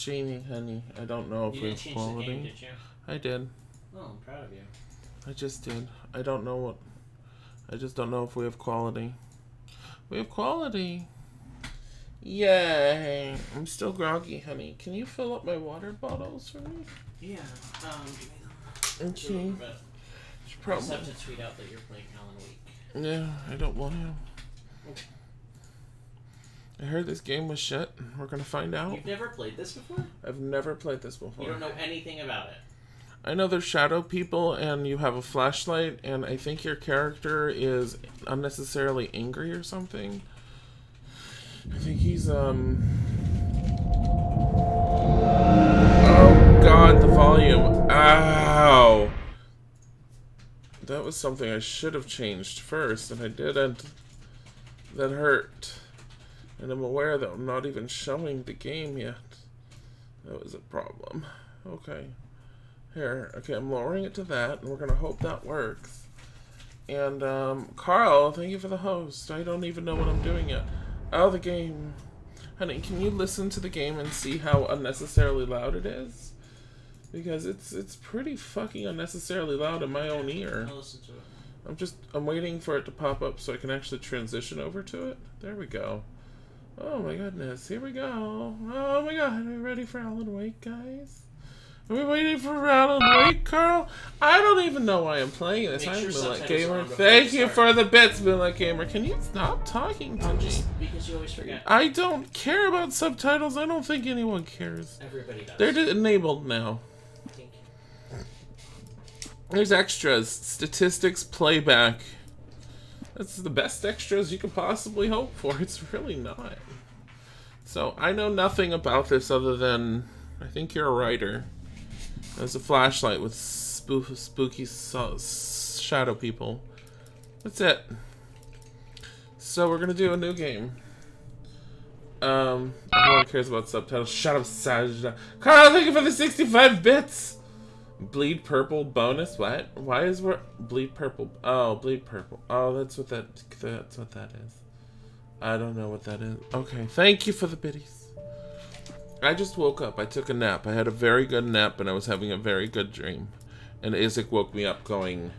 Shiny, honey. I don't know if You we didn't have the game, quality. did you? I did. Oh, I'm proud of you. I just did. I don't know what. I just don't know if we have quality. We have quality. Yay! I'm still groggy, honey. Can you fill up my water bottles for me? Yeah. Um, give me them. Okay. But Should just probably. have to tweet out that you're playing Alan Wake. Yeah, I don't want to. I heard this game was shit. We're gonna find out. You've never played this before? I've never played this before. You don't know anything about it. I know there's shadow people, and you have a flashlight, and I think your character is unnecessarily angry or something. I think he's um. Oh God, the volume! Ow! That was something I should have changed first, and I didn't. That hurt. And I'm aware that I'm not even showing the game yet. That was a problem. Okay. Here, okay, I'm lowering it to that, and we're gonna hope that works. And, um, Carl, thank you for the host. I don't even know what I'm doing yet. Oh, the game. Honey, can you listen to the game and see how unnecessarily loud it is? Because it's it's pretty fucking unnecessarily loud in my own ear. I'll listen to it. I'm just I'm waiting for it to pop up so I can actually transition over to it. There we go. Oh my goodness, here we go. Oh my god, are we ready for Alan Wake, guys? Are we waiting for Alan Wake, Carl? I don't even know why I'm playing this. Make I'm sure Moonlight Gamer. Thank you for the bits, Moonlight Gamer. Can you stop talking to me? because you always forget. I don't care about subtitles. I don't think anyone cares. Everybody does. They're enabled now. There's extras, statistics, playback. That's the best extras you could possibly hope for. It's really not. So I know nothing about this other than I think you're a writer. There's a flashlight with spoo- spooky so- shadow people. That's it. So we're gonna do a new game. Um, everyone cares about subtitles. Shut up, Sajda. Carl, thank you for the 65 bits. Bleed purple bonus. What? Why is where bleed purple? Oh, bleed purple. Oh, that's what that. That's what that is. I don't know what that is. Okay, thank you for the biddies. I just woke up. I took a nap. I had a very good nap, and I was having a very good dream. And Isaac woke me up, going,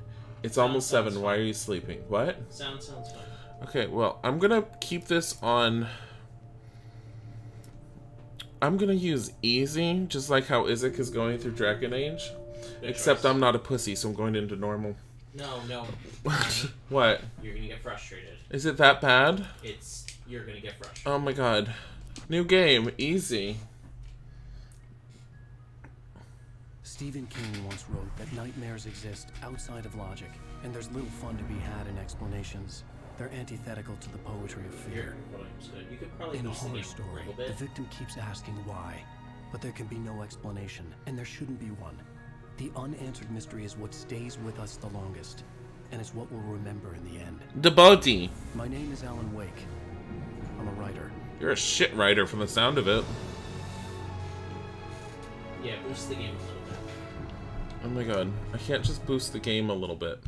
"It's almost sounds seven. Why are you sleeping? What?" Sound sounds fun. Okay, well, I'm gonna keep this on. I'm gonna use easy, just like how Isaac is going through Dragon Age. Good Except choice. I'm not a pussy, so I'm going into normal. No, no. what? You're gonna get frustrated. Is it that bad? It's you're gonna get frustrated. Oh my god. New game, easy. Stephen King once wrote that nightmares exist outside of logic, and there's little fun to be had in explanations. They're antithetical to the poetry of fear. volume's good. You could probably In a horror game a story, the victim keeps asking why, but there can be no explanation, and there shouldn't be one. The unanswered mystery is what stays with us the longest, and it's what we'll remember in the end. The body. My name is Alan Wake. I'm a writer. You're a shit writer from the sound of it. Yeah, boost the game a little bit. Oh my god. I can't just boost the game a little bit.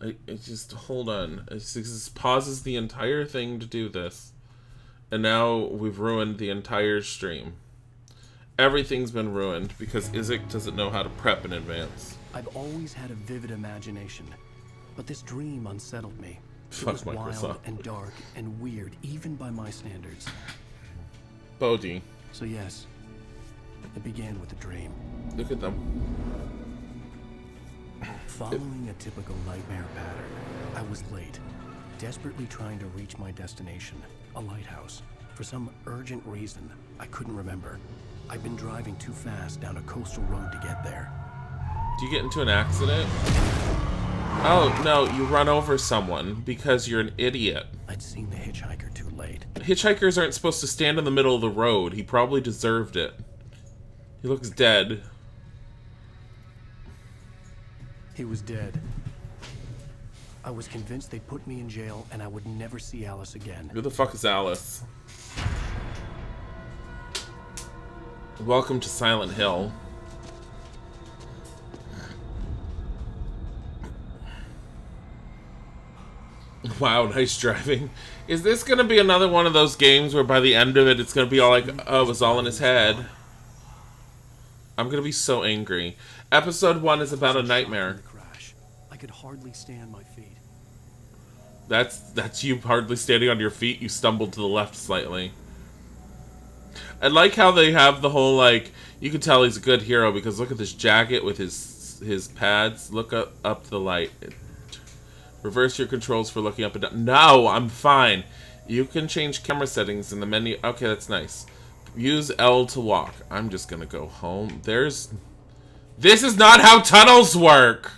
I, it just hold on. It just pauses the entire thing to do this. And now we've ruined the entire stream. Everything's been ruined because Isaac doesn't know how to prep in advance. I've always had a vivid imagination, but this dream unsettled me. It Fuck was wild and dark and weird, even by my standards. Bodhi. So yes, it began with a dream. Look at them. Following a typical nightmare pattern, I was late, desperately trying to reach my destination, a lighthouse. For some urgent reason, I couldn't remember. I'd been driving too fast down a coastal road to get there. Do you get into an accident? Oh, no, you run over someone because you're an idiot. I'd seen the hitchhiker too late. Hitchhikers aren't supposed to stand in the middle of the road. He probably deserved it. He looks dead. He was dead. I was convinced they'd put me in jail and I would never see Alice again. Who the fuck is Alice? Welcome to Silent Hill. Wow, nice driving. Is this gonna be another one of those games where by the end of it, it's gonna be all like, oh, it was all in his head? I'm gonna be so angry. Episode one is about a nightmare. Crash. I could hardly stand my feet. That's that's you hardly standing on your feet. You stumbled to the left slightly. I like how they have the whole like you can tell he's a good hero because look at this jacket with his his pads. Look up up to the light. Reverse your controls for looking up and down. No, I'm fine. You can change camera settings in the menu. Okay, that's nice. Use L to walk. I'm just gonna go home. There's. This is not how tunnels work.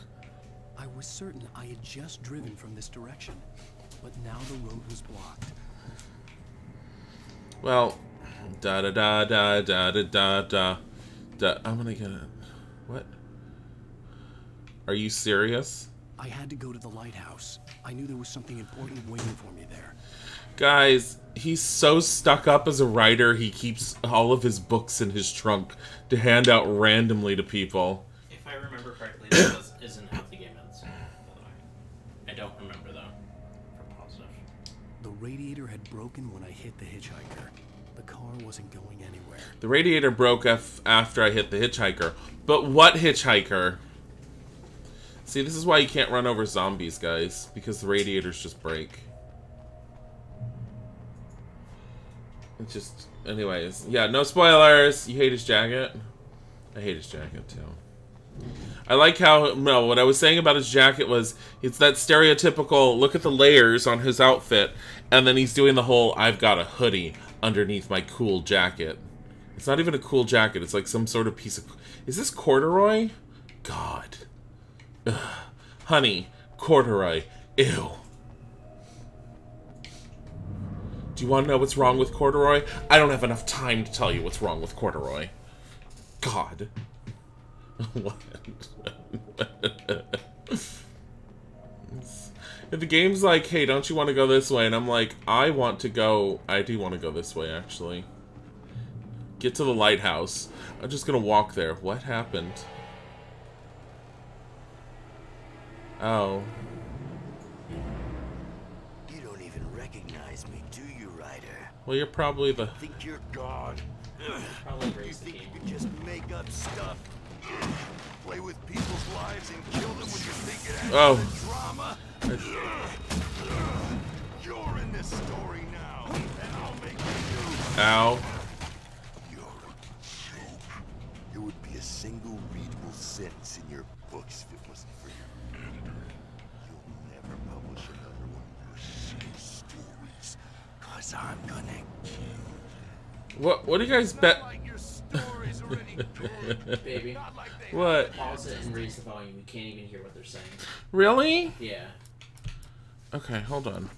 I was certain I had just driven from this direction, but now the road was blocked. Well, da da da da da da da da. da. I'm gonna get it. What? Are you serious? I had to go to the lighthouse. I knew there was something important waiting for me there. Guys, he's so stuck up as a writer, he keeps all of his books in his trunk to hand out randomly to people. If I remember correctly, that was, isn't how the game ends. By the way, I don't remember though. For positive. The radiator had broken when I hit the hitchhiker. Car wasn't going anywhere. The radiator broke af- after I hit the hitchhiker. But what hitchhiker? See, this is why you can't run over zombies, guys. Because the radiators just break. It just... Anyways. Yeah, no spoilers! You hate his jacket? I hate his jacket, too. I like how... No, what I was saying about his jacket was... It's that stereotypical, look at the layers on his outfit, and then he's doing the whole, I've got a hoodie underneath my cool jacket. It's not even a cool jacket. It's like some sort of piece of... Is this corduroy? God. Ugh. Honey, corduroy. Ew. Do you want to know what's wrong with corduroy? I don't have enough time to tell you what's wrong with corduroy. God. what? If the game's like, hey, don't you want to go this way? And I'm like, I want to go... I do want to go this way, actually. Get to the lighthouse. I'm just gonna walk there. What happened? Oh. You don't even recognize me, do you, Ryder? Well, you're probably the... Think you're God? Probably You think you can just make up stuff? Play with people's lives and kill them when you think it adds Oh. the drama? You're in this story now, and I'll make you. Ow. You're a joke. There would be a single readable sentence in your books if it wasn't for you. You'll never publish another one of your shitty stories, cause I'm gonna kill What, what do you guys bet... like your stories are any good. Baby, Not like they What? pause it and raise the volume. We can't even hear what they're saying. Really? Yeah. Okay, hold on.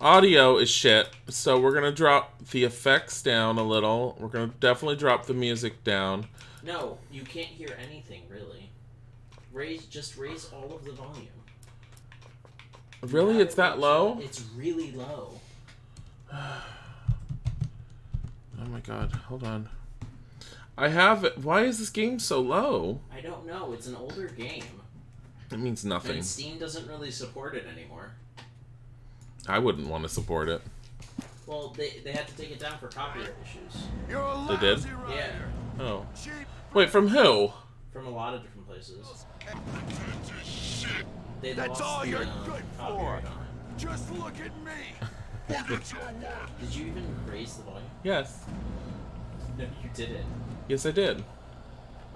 Audio is shit, so we're gonna drop the effects down a little. We're gonna definitely drop the music down. No, you can't hear anything really. Raise, just raise all of the volume. Really? It's that low? It's really low. Oh my god, hold on. I have it. Why is this game so low? I don't know. It's an older game, It means nothing. and Steam doesn't really support it anymore. I wouldn't want to support it. Well, they, they had to take it down for copyright issues. You're They did? Yeah, Oh. Wait, from who? from a lot of different places. They That's lost all the, you're um, good for. on. Just look at me. Look at your work. Did you even raise the volume? Yes. No, you didn't. Yes, I did.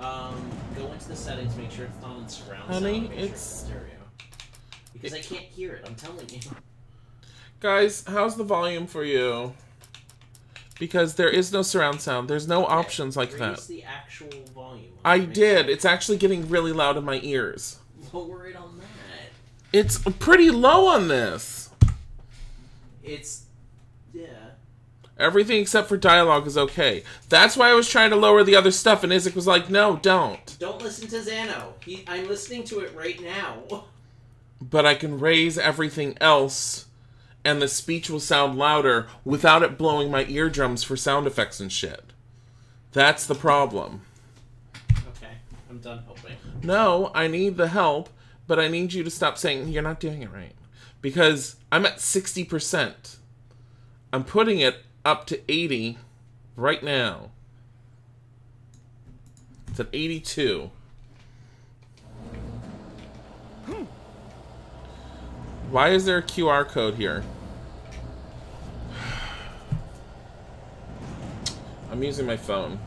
Um, go into the settings, make sure it's not in surround Honey, sound, make it's- sure it's. Because I can't hear it. I'm telling you. Guys, how's the volume for you? Because there is no surround sound. There's no options like Raise that. the actual volume. I did. It's actually getting really loud in my ears. Lower it on that. It's pretty low on this. It's. Everything except for dialogue is okay. That's why I was trying to lower the other stuff, and Isaac was like, no, don't. Don't listen to Zano. He, I'm listening to it right now. But I can raise everything else, and the speech will sound louder without it blowing my eardrums for sound effects and shit. That's the problem. Okay, I'm done helping. No, I need the help, but I need you to stop saying you're not doing it right. because I'm at 60%. I'm putting it up to 80 right now. It's at 82. Why is there a QR code here? I'm using my phone.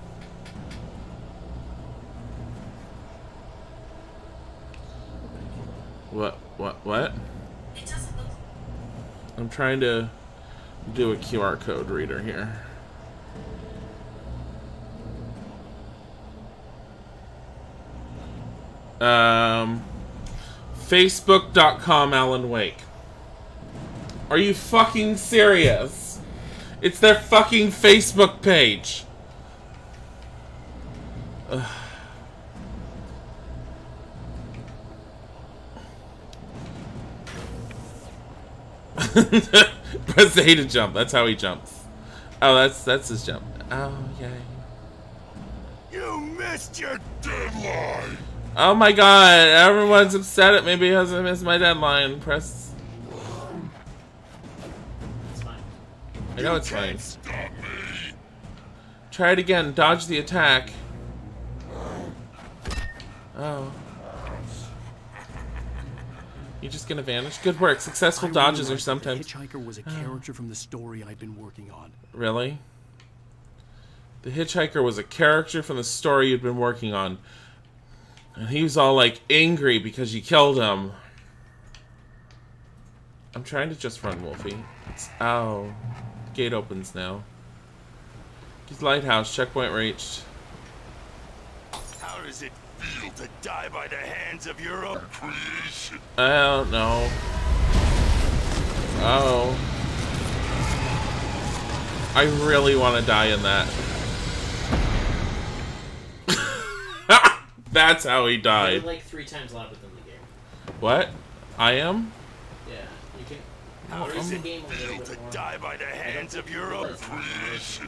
What? What? What? It doesn't look. I'm trying to do a QR code reader here. Um, Facebook.com Alan Wake. Are you fucking serious? It's their fucking Facebook page. Ugh. Press A to jump. That's how he jumps. Oh, that's that's his jump. Oh yay. You missed your deadline! Oh my god, everyone's upset at me because I missed my deadline. Press. It's fine. I know it's fine. Stop me! Try it again. Dodge the attack. Oh. You just gonna vanish? Good work. Successful I dodges are sometimes. The hitchhiker was a oh. character from the story I'd been working on. Really? The hitchhiker was a character from the story you'd been working on. And he was all like angry because you killed him. I'm trying to just run, Wolfie. It's, ow. Gate opens now. He's lighthouse. Checkpoint reached. How does it feel to die by the hands of your own creation? I don't know. Oh. I really want to die in that. That's how he You're died. like three times louder than the game. What? I am? Yeah, you can. How does the it game feel to die by the hands of your own creation?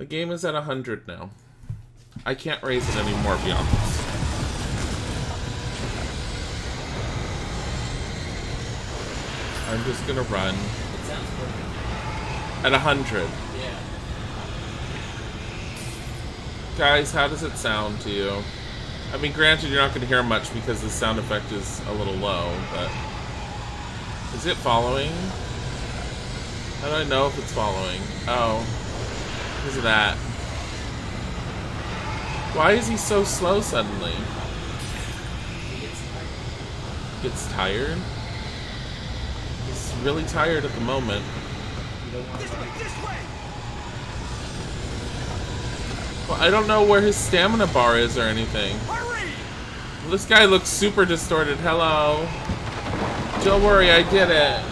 The game is at 100 now. I can't raise it anymore beyond this. I'm just gonna run It sounds perfect. at 100. Yeah. Guys, how does it sound to you? I mean, granted, you're not going to hear much because the sound effect is a little low, but... Is it following? How do I know if it's following? Oh. Because of that. Why is he so slow suddenly? He gets tired. Gets tired? He's really tired at the moment. Don't want to run. Well, I don't know where his stamina bar is or anything. This guy looks super distorted. Hello. Don't worry, I did it.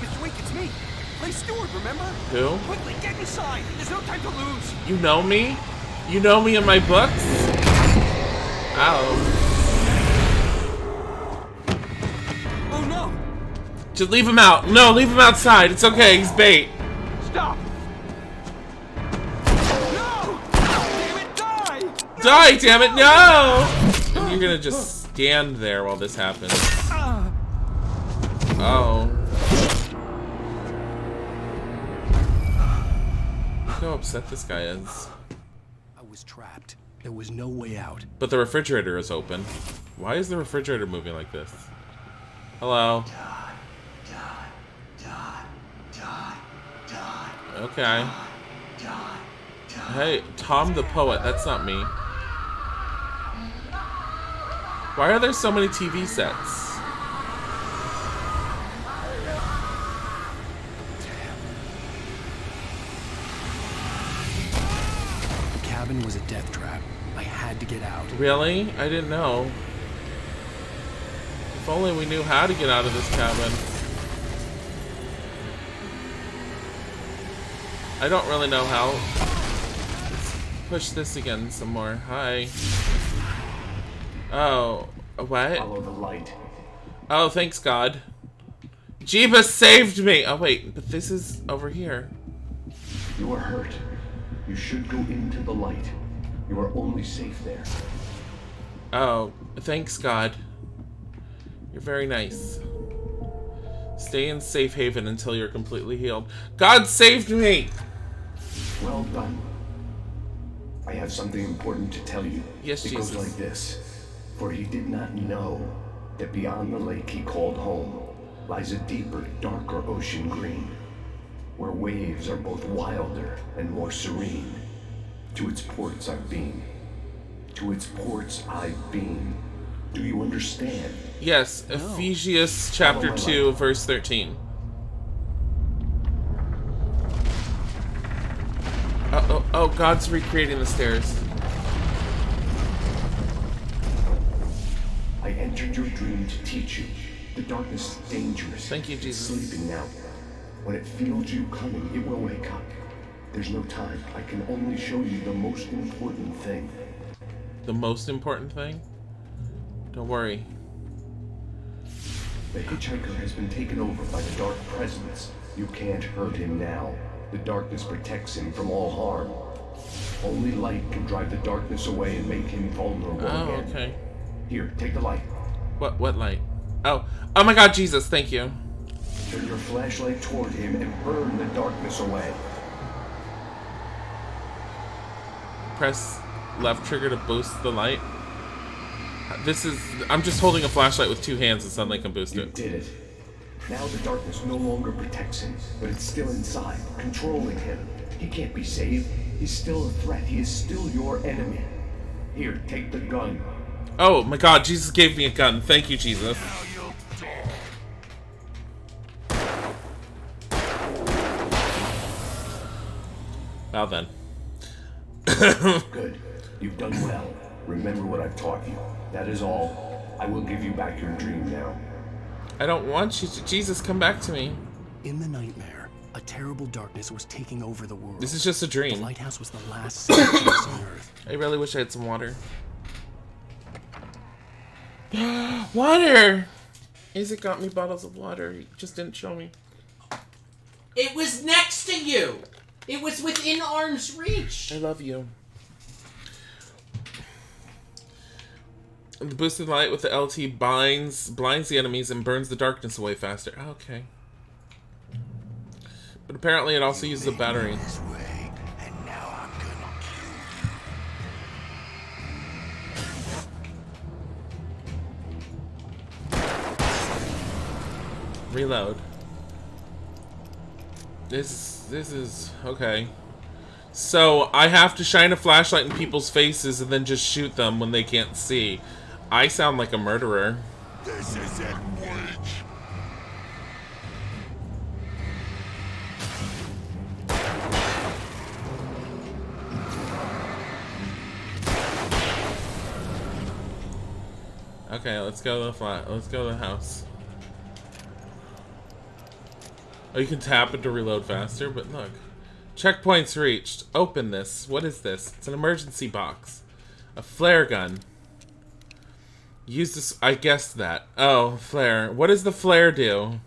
Mr. Wake, it's me. Clay Stewart, remember? Who? Quickly, get inside. There's no time to lose. You know me? You know me in my books? Ow. Oh no! Just leave him out. No, leave him outside. It's okay. He's bait. Stop! No! Damn it, die! Die, damn it, no! And you're gonna just stand there while this happens. Ah. Oh. How upset this guy is. I was trapped. There was no way out. But the refrigerator is open. Why is the refrigerator moving like this? Hello. Okay. Hey, Tom the Poet, that's not me. Why are there so many TV sets? Get out. Really? I didn't know. If only we knew how to get out of this cabin. I don't really know how. Let's push this again some more. Hi. Oh, what? Follow the light. Oh, thanks God. Jeebus saved me! Oh, wait, but this is over here. You are hurt. You should go into the light. You are only safe there. Oh, thanks, God. You're very nice. Stay in safe haven until you're completely healed. God saved me! Well done. I have something important to tell you. Yes, it Jesus. goes like this. For he did not know that beyond the lake he called home lies a deeper, darker ocean green, where waves are both wilder and more serene. To its ports I've been. To its ports I've been. Do you understand? Yes, Ephesians chapter my 2, verse 13. Oh, oh, oh, God's recreating the stairs. I entered your dream to teach you. The darkness is dangerous. Thank you, It's Jesus. sleeping now. When it feels you coming, it will wake up. There's no time. I can only show you the most important thing. The most important thing? Don't worry. The hitchhiker has been taken over by the dark presence. You can't hurt him now. The darkness protects him from all harm. Only light can drive the darkness away and make him vulnerable Oh, again. okay. Here, take the light. What what light? Oh, oh my God, Jesus, thank you. Turn your flashlight toward him and burn the darkness away. Press left trigger to boost the light. This is. I'm just holding a flashlight with two hands and suddenly can boost You it. did it. Now the darkness no longer protects him, but it's still inside, controlling him. He can't be saved. He's still a threat. He is still your enemy. Here, take the gun. Oh my God, Jesus gave me a gun. Thank you, Jesus. Well then. Good. You've done well. Remember what I've taught you. That is all. I will give you back your dream now. I don't want you to. Jesus, come back to me. In the nightmare, a terrible darkness was taking over the world. This is just a dream. the dream. lighthouse was the last safe place on Earth. I really wish I had some water. water! Isaac got me bottles of water. He just didn't show me. It was next to you. It was within arm's reach. I love you. The boosted light with the LT binds blinds the enemies and burns the darkness away faster. Ah, okay. But apparently it also uses a battery. Reload. This this is okay. So I have to shine a flashlight in people's faces and then just shoot them when they can't see. I sound like a murderer. This isn't witch. Okay, let's go to the flat. Let's go to the house. Oh, you can tap it to reload faster, but look. Checkpoints reached. Open this. What is this? It's an emergency box. A flare gun. Use this. I guessed that. Oh, flare. What does the flare do?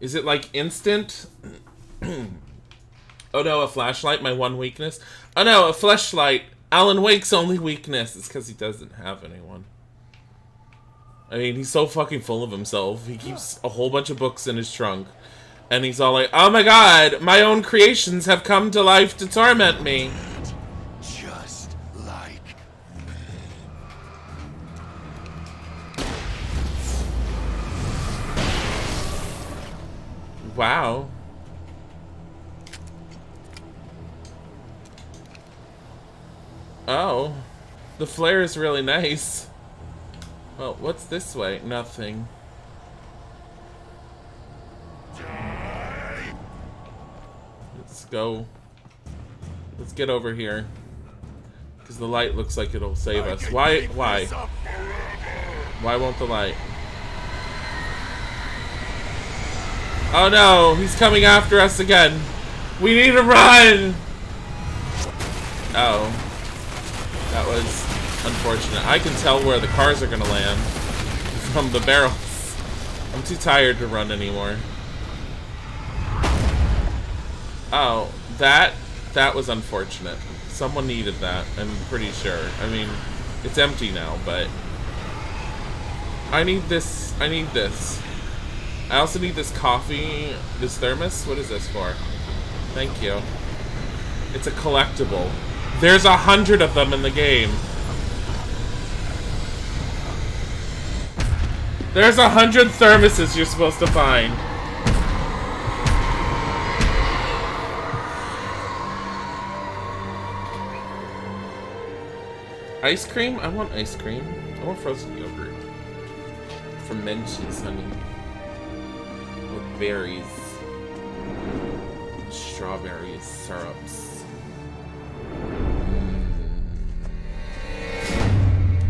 Is it like instant? oh no, a flashlight, my one weakness. Oh no, a flashlight. Alan Wake's only weakness is because he doesn't have anyone. I mean, he's so fucking full of himself. He keeps a whole bunch of books in his trunk. And he's all like, oh my god, my own creations have come to life to torment me. Just like me. Wow. Oh. The flare is really nice. Well, what's this way? Nothing. Go. Let's get over here. Because the light looks like it'll save us. Why? Why? Why won't the light? Oh no, he's coming after us again. We need to run! Oh. That was unfortunate. I can tell where the cars are gonna land from the barrels. I'm too tired to run anymore. Oh, that that was unfortunate. Someone needed that. I'm pretty sure. I mean, it's empty now, but I need this. I need this. I also need this coffee. This thermos. What is this for? Thank you. It's a collectible. There's a hundred of them in the game. There's a hundred thermoses you're supposed to find. Ice cream? I want ice cream. I want frozen yogurt. From Menchie's, honey. With berries. Strawberries, syrups. Mm.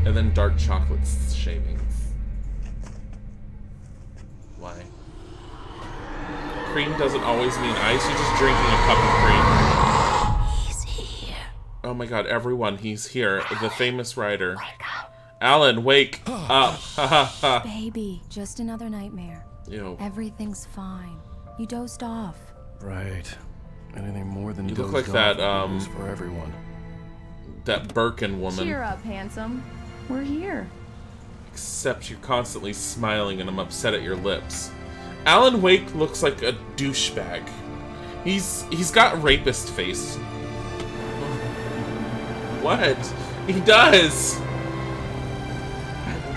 And then dark chocolate shavings. Why? Cream doesn't always mean ice. You're just drinking a cup of cream. He's here. Oh my god, everyone, he's here. The famous writer. Alan, wake up. Ha ha ha. Baby, just another nightmare. Ew. Everything's fine. You dozed off. Right. Anything more than You look dozed like that, off um, is for everyone. That Birkin woman. Cheer up, handsome. We're here. Except you're constantly smiling and I'm upset at your lips. Alan Wake looks like a douchebag. He's he's got rapist face. What? He does!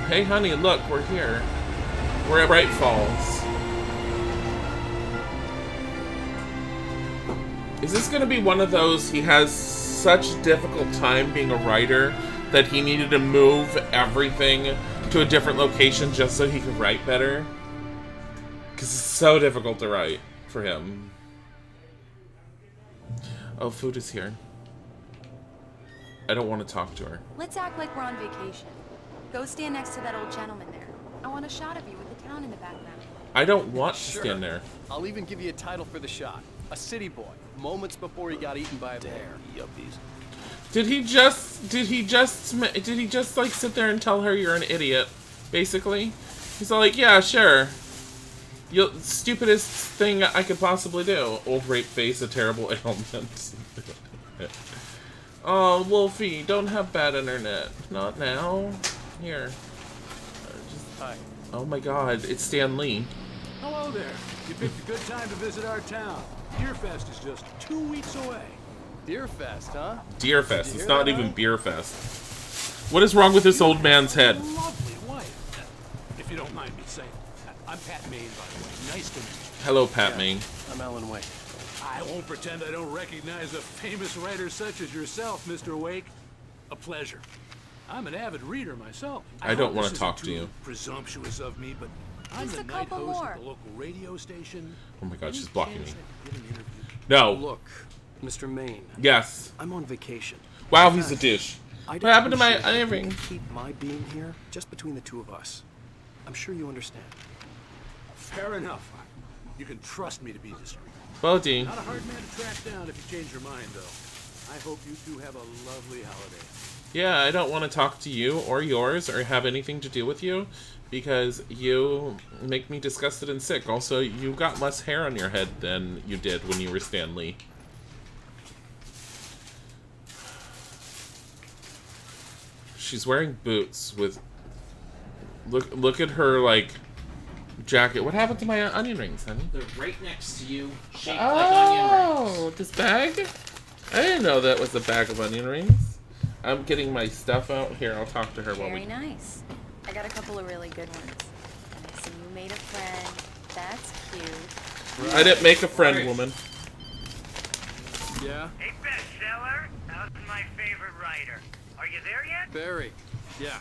Hey honey, look, we're here. We're at Bright Falls. Is this gonna be one of those he has such a difficult time being a writer that he needed to move everything to a different location just so he could write better? Because it's so difficult to write for him. Oh, food is here. I don't want to talk to her. Let's act like we're on vacation. Go stand next to that old gentleman there. I want a shot of you with the town in the background. I don't want to stand there. I'll even give you a title for the shot. A city boy, moments before he got eaten by a bear. Yuppies. Did he just? Did he just? Did he just like sit there and tell her you're an idiot? Basically, he's all like, "Yeah, sure." You stupidest thing I could possibly do. Old rape face, a terrible ailment. Oh, Wolfie, don't have bad internet. Not now. Here. Uh, just- Hi. oh my God, it's Stan Lee. Hello there. You picked a good time to visit our town. Deerfest is just two weeks away. Deerfest, huh? Deer Fest. you It's not that, even huh? Beer What is wrong with this old man's head? Lovely wife. If you don't mind me saying. I'm Pat Maine, by the way. Nice to meet you. Hello, Pat Maine. I'm Alan Wake. I won't pretend I don't recognize a famous writer such as yourself, Mr. Wake. A pleasure. I'm an avid reader myself. I don't wanna talk to you. Presumptuous of me, but I'm Just the a night couple host more. at the local radio station. Oh my God, Any she's blocking me. I could get an interview? No. Look, Mr. Maine, Yes. I'm on vacation. Wow, he's a dish. I'd What happened to my appreciate if earring? Keep my being here just between the two of us. I'm sure you understand. Fair enough. You can trust me to be discreet. Bodie. Not a hard man to track down if you change your mind, though. I hope you two have a lovely holiday. Yeah, I don't want to talk to you or yours or have anything to do with you because you make me disgusted and sick. Also, you got less hair on your head than you did when you were Stan Lee. She's wearing boots with look look at her like jacket. What happened to my onion rings, honey? They're right next to you, shaped like onion oh, rings. Oh, this bag? I didn't know that was a bag of onion rings. I'm getting my stuff out. Here, I'll talk to her while we. Very we. nice. I got a couple of really good ones. And I see you made a friend. That's cute. I didn't make a friend, Right. woman. Yeah? Hey, bestseller, how's my favorite writer? Are you there yet? Barry. Yeah.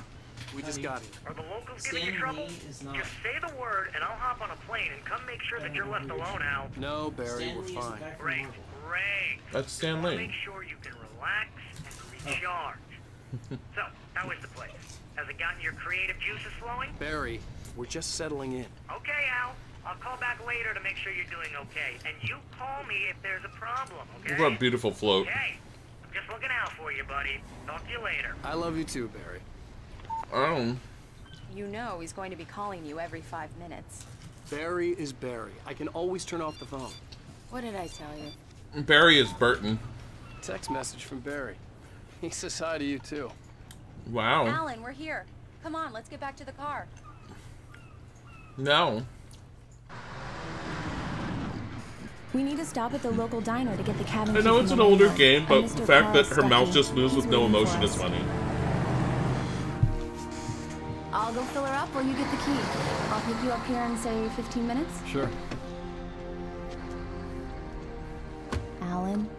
We just got here. Are the locals giving you trouble? Is not. Just say the word, and I'll hop on a plane and come make sure that you're left alone, Al. No, Barry, Stan we're Lee fine. guy from Great, Marvel. Oh. great. That's Stan Lee. Make sure you can relax and oh. recharge. so, how is the place? Has it gotten your creative juices flowing? Barry, we're just settling in. Okay, Al. I'll call back later to make sure you're doing okay. And you call me if there's a problem, okay? What a beautiful float. Okay. I'm just looking out for you, buddy. Talk to you later. I love you too, Barry. Oh, You know he's going to be calling you every five minutes. Barry is Barry. I can always turn off the phone. What did I tell you? Barry is Burton. Text message from Barry. He says hi to you too. Wow. Alan, we're here. Come on, let's get back to the car. No. We need to stop at the local diner to get the cabin. I know it's an older game, but the Mr. fact that her mouth just moves with no emotion for is us. funny. I'll go fill her up while you get the key. I'll pick you up here in say 15 minutes. Sure. Alan,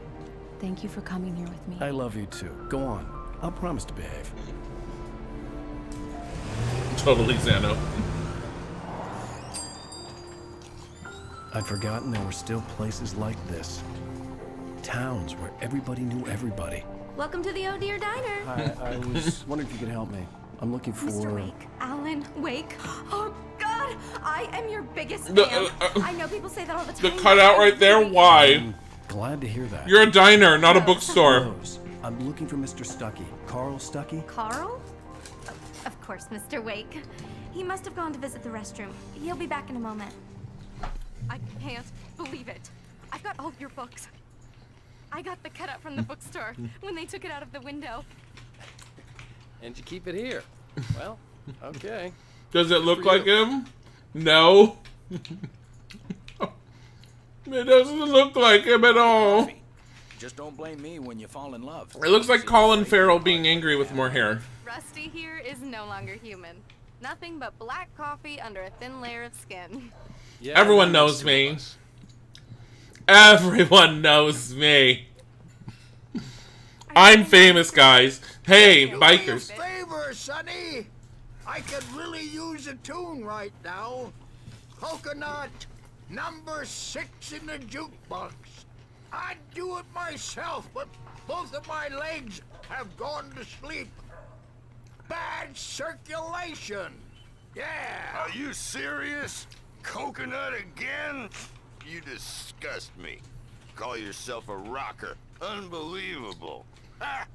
thank you for coming here with me. I love you too. Go on. I'll promise to behave. Totally Xano. I'd forgotten there were still places like this. Towns where everybody knew everybody. Welcome to the Oh Dear Diner. Hi, I was wondering if you could help me. I'm looking for. Mr. Wake, Alan Wake. Oh God, I am your biggest The- fan. uh, uh, I know people say that all the time. The cutout right there, why? I'm Glad to hear that. You're a diner, not a bookstore. I'm looking for Mr. Stuckey. Carl Stuckey? Carl? Of course, Mr. Wake. He must have gone to visit the restroom. He'll be back in a moment. I can't believe it. I've got all your books. I got the cutout from the bookstore when they took it out of the window. And you keep it here. Well, okay. Does it look like him? No. it doesn't look like him at all. Just don't blame me when you fall in love. It looks like Colin Farrell being angry with more hair. Rusty here is no longer human. Nothing but black coffee under a thin layer of skin. Yeah, Everyone knows makes two of me. Everyone knows me. I'm famous, guys. Hey, Do bikers. me a favor, Sonny. I could really use a tune right now. Coconut, number six in the jukebox. I'd do it myself, but both of my legs have gone to sleep. Bad circulation. Yeah. Are you serious? Coconut again? You disgust me. Call yourself a rocker. Unbelievable. Ha!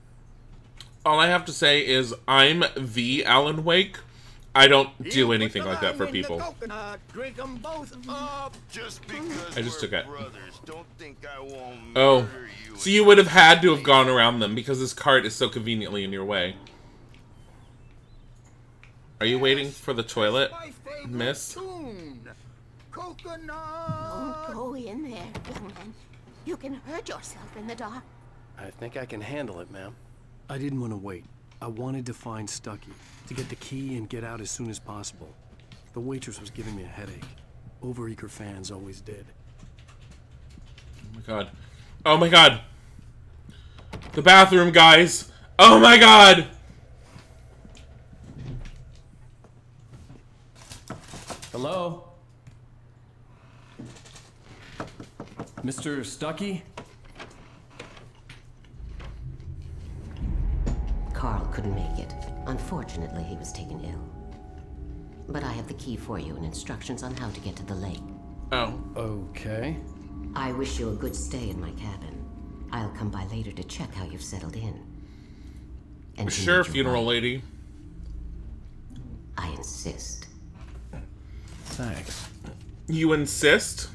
All I have to say is I'm the Alan Wake. I don't You do anything like that for people. coconut, drink 'em both up. Just I just took it. don't think I won't Oh, so you would have had to have gone around them because this cart is so conveniently in your way. Are you waiting for the toilet, miss? Don't go in there, young man. You can hurt yourself in the dark. I think I can handle it, ma'am. I didn't want to wait. I wanted to find Stuckey, to get the key and get out as soon as possible. The waitress was giving me a headache. Overeager fans always did. Oh my god. Oh my god. The bathroom, guys. Oh my god. Hello? Mr. Stuckey? Unfortunately, he was taken ill. But I have the key for you and instructions on how to get to the lake. Oh. Okay. I wish you a good stay in my cabin. I'll come by later to check how you've settled in. And to Sure, funeral wife. lady. I insist. Thanks. You insist?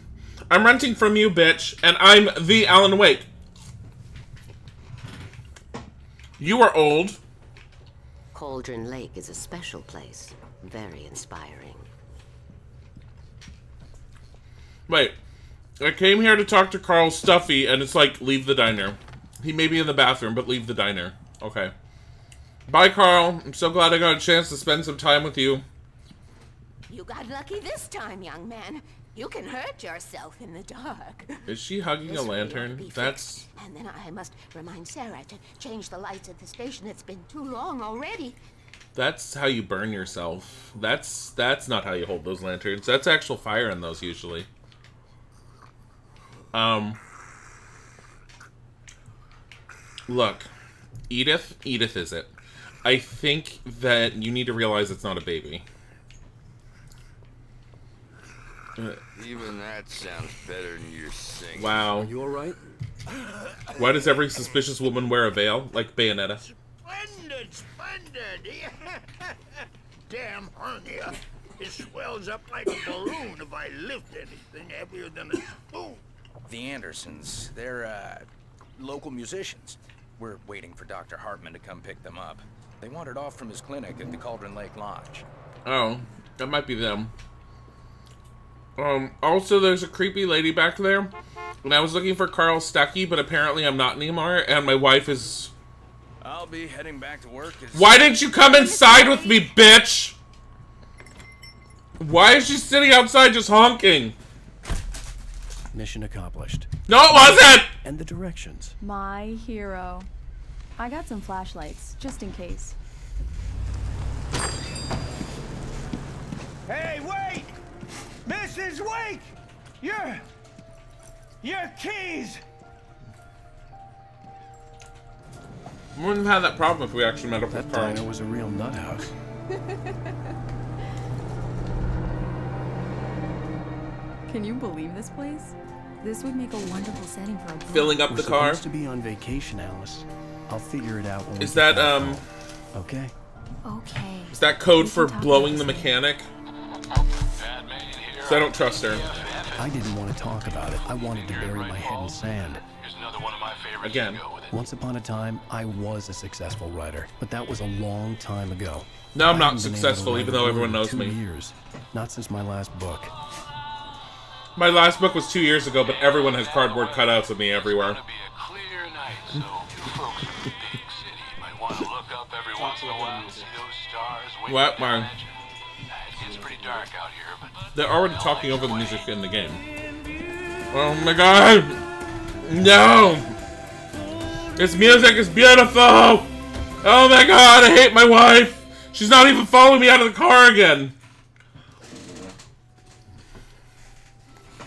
I'm renting from you, bitch, and I'm the Alan Wake. You are old. Cauldron Lake is a special place. Very inspiring. Wait. I came here to talk to Carl Stuffy, and it's like, leave the diner. He may be in the bathroom, but leave the diner. Okay. Bye, Carl. I'm so glad I got a chance to spend some time with you. You got lucky this time, young man. You can hurt yourself in the dark. Is she hugging This a really ought to lantern? That's. fixed. And then I must remind Sarah to change the lights at the station. It's been too long already. That's how you burn yourself. That's that's not how you hold those lanterns. That's actual fire in those usually. Um Look, Edith, Edith is it. I think that you need to realize it's not a baby. Uh, Even that sounds better than your singing. Wow. You alright? Why does every suspicious woman wear a veil? Like Bayonetta. Splendid, splendid. Damn hernia. It swells up like a balloon if I lift anything heavier than a spoon. The Andersons. They're, uh, local musicians. We're waiting for Dr. Hartman to come pick them up. They wandered off from his clinic at the Cauldron Lake Lodge. Oh, that might be them. Um, also, there's a creepy lady back there. And I was looking for Carl Stucky, but apparently I'm not anymore, and my wife is... I'll be heading back to work as Why didn't you come inside with me, bitch? Why is she sitting outside just honking? Mission accomplished. No, it wasn't! And the directions. My hero. I got some flashlights, just in case. Hey, wait! Mrs. Wake! Your... Your keys! We wouldn't have had that problem if we actually met up with That Carl. diner was a real nut house. Can you believe this place? This would make a wonderful setting for a book. Filling up We're the car. supposed to be on vacation, Alice. I'll figure it out when we Is that, um... home. Okay. Okay. Is that code for blowing the mechanic? So I don't trust her. I didn't want to talk about it. I wanted to bury my head in sand. Again. Once upon a time, I was a successful writer, but that was a long time ago. Now I'm not haven't been able to successful, even though everyone in knows two me. Years. Not since my last book. My last book was two years ago, but everyone has cardboard cutouts of me everywhere. What, man? They're already talking over the music in the game. Oh my god! No! This music is beautiful! Oh my god, I hate my wife! She's not even following me out of the car again!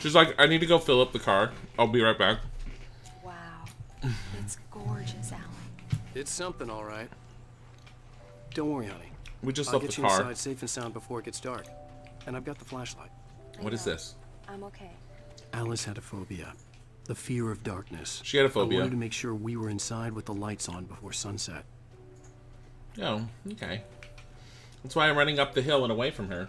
She's like, I need to go fill up the car. I'll be right back. Wow. It's gorgeous, Alan. It's something, all right. Don't worry, honey. We just I'll left get the you car. inside safe and sound before it gets dark. And I've got the flashlight. What is this? I'm okay. Alice had a phobia. The fear of darkness. She had a phobia. I wanted to make sure we were inside with the lights on before sunset. Oh, okay. That's why I'm running up the hill and away from her.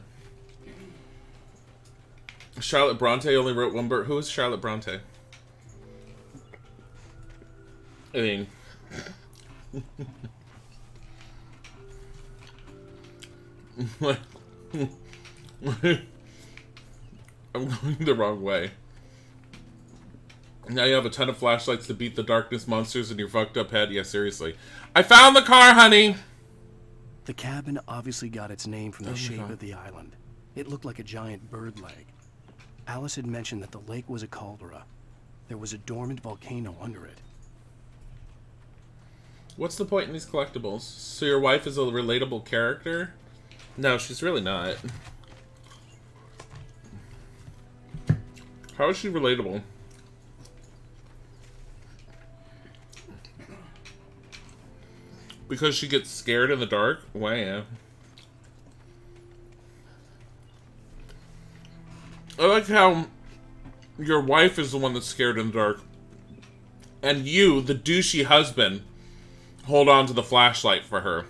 Charlotte Bronte only wrote one book. Who is Charlotte Bronte? I mean, what? I'm going the wrong way. Now you have a ton of flashlights to beat the darkness monsters in your fucked up head. Yeah, seriously. I found the car, honey. The cabin obviously got its name from the Oh shape of the island. It looked like a giant bird leg. Alice had mentioned that the lake was a caldera. There was a dormant volcano under it. What's the point in these collectibles? So your wife is a relatable character? No, she's really not. How is she relatable? Because she gets scared in the dark? Wow. I like how your wife is the one that's scared in the dark. And you, the douchey husband, hold on to the flashlight for her.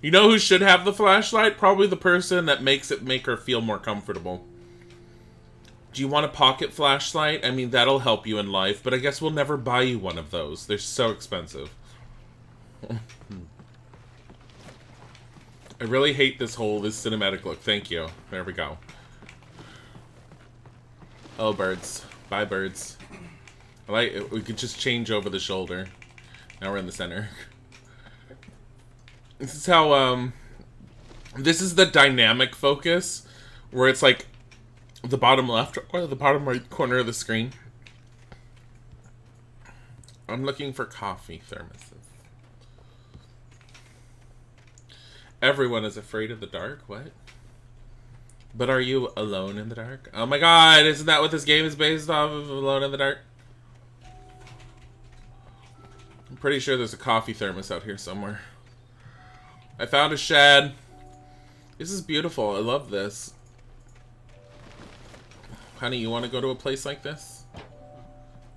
You know who should have the flashlight? Probably the person that makes it make her feel more comfortable. Do you want a pocket flashlight? I mean, that'll help you in life, but I guess we'll never buy you one of those. They're so expensive. I really hate this whole, this cinematic look. Thank you. There we go. Oh, birds. Bye, birds. I like it. We could just change over the shoulder. Now we're in the center. This is how, um... This is the dynamic focus, where it's like the bottom left or the bottom right corner of the screen. I'm looking for coffee thermoses. Everyone is afraid of the dark? What? But are you alone in the dark? Oh my god, isn't that what this game is based off of? Alone in the dark? I'm pretty sure there's a coffee thermos out here somewhere. I found a shed. This is beautiful. I love this. Honey, you want to go to a place like this?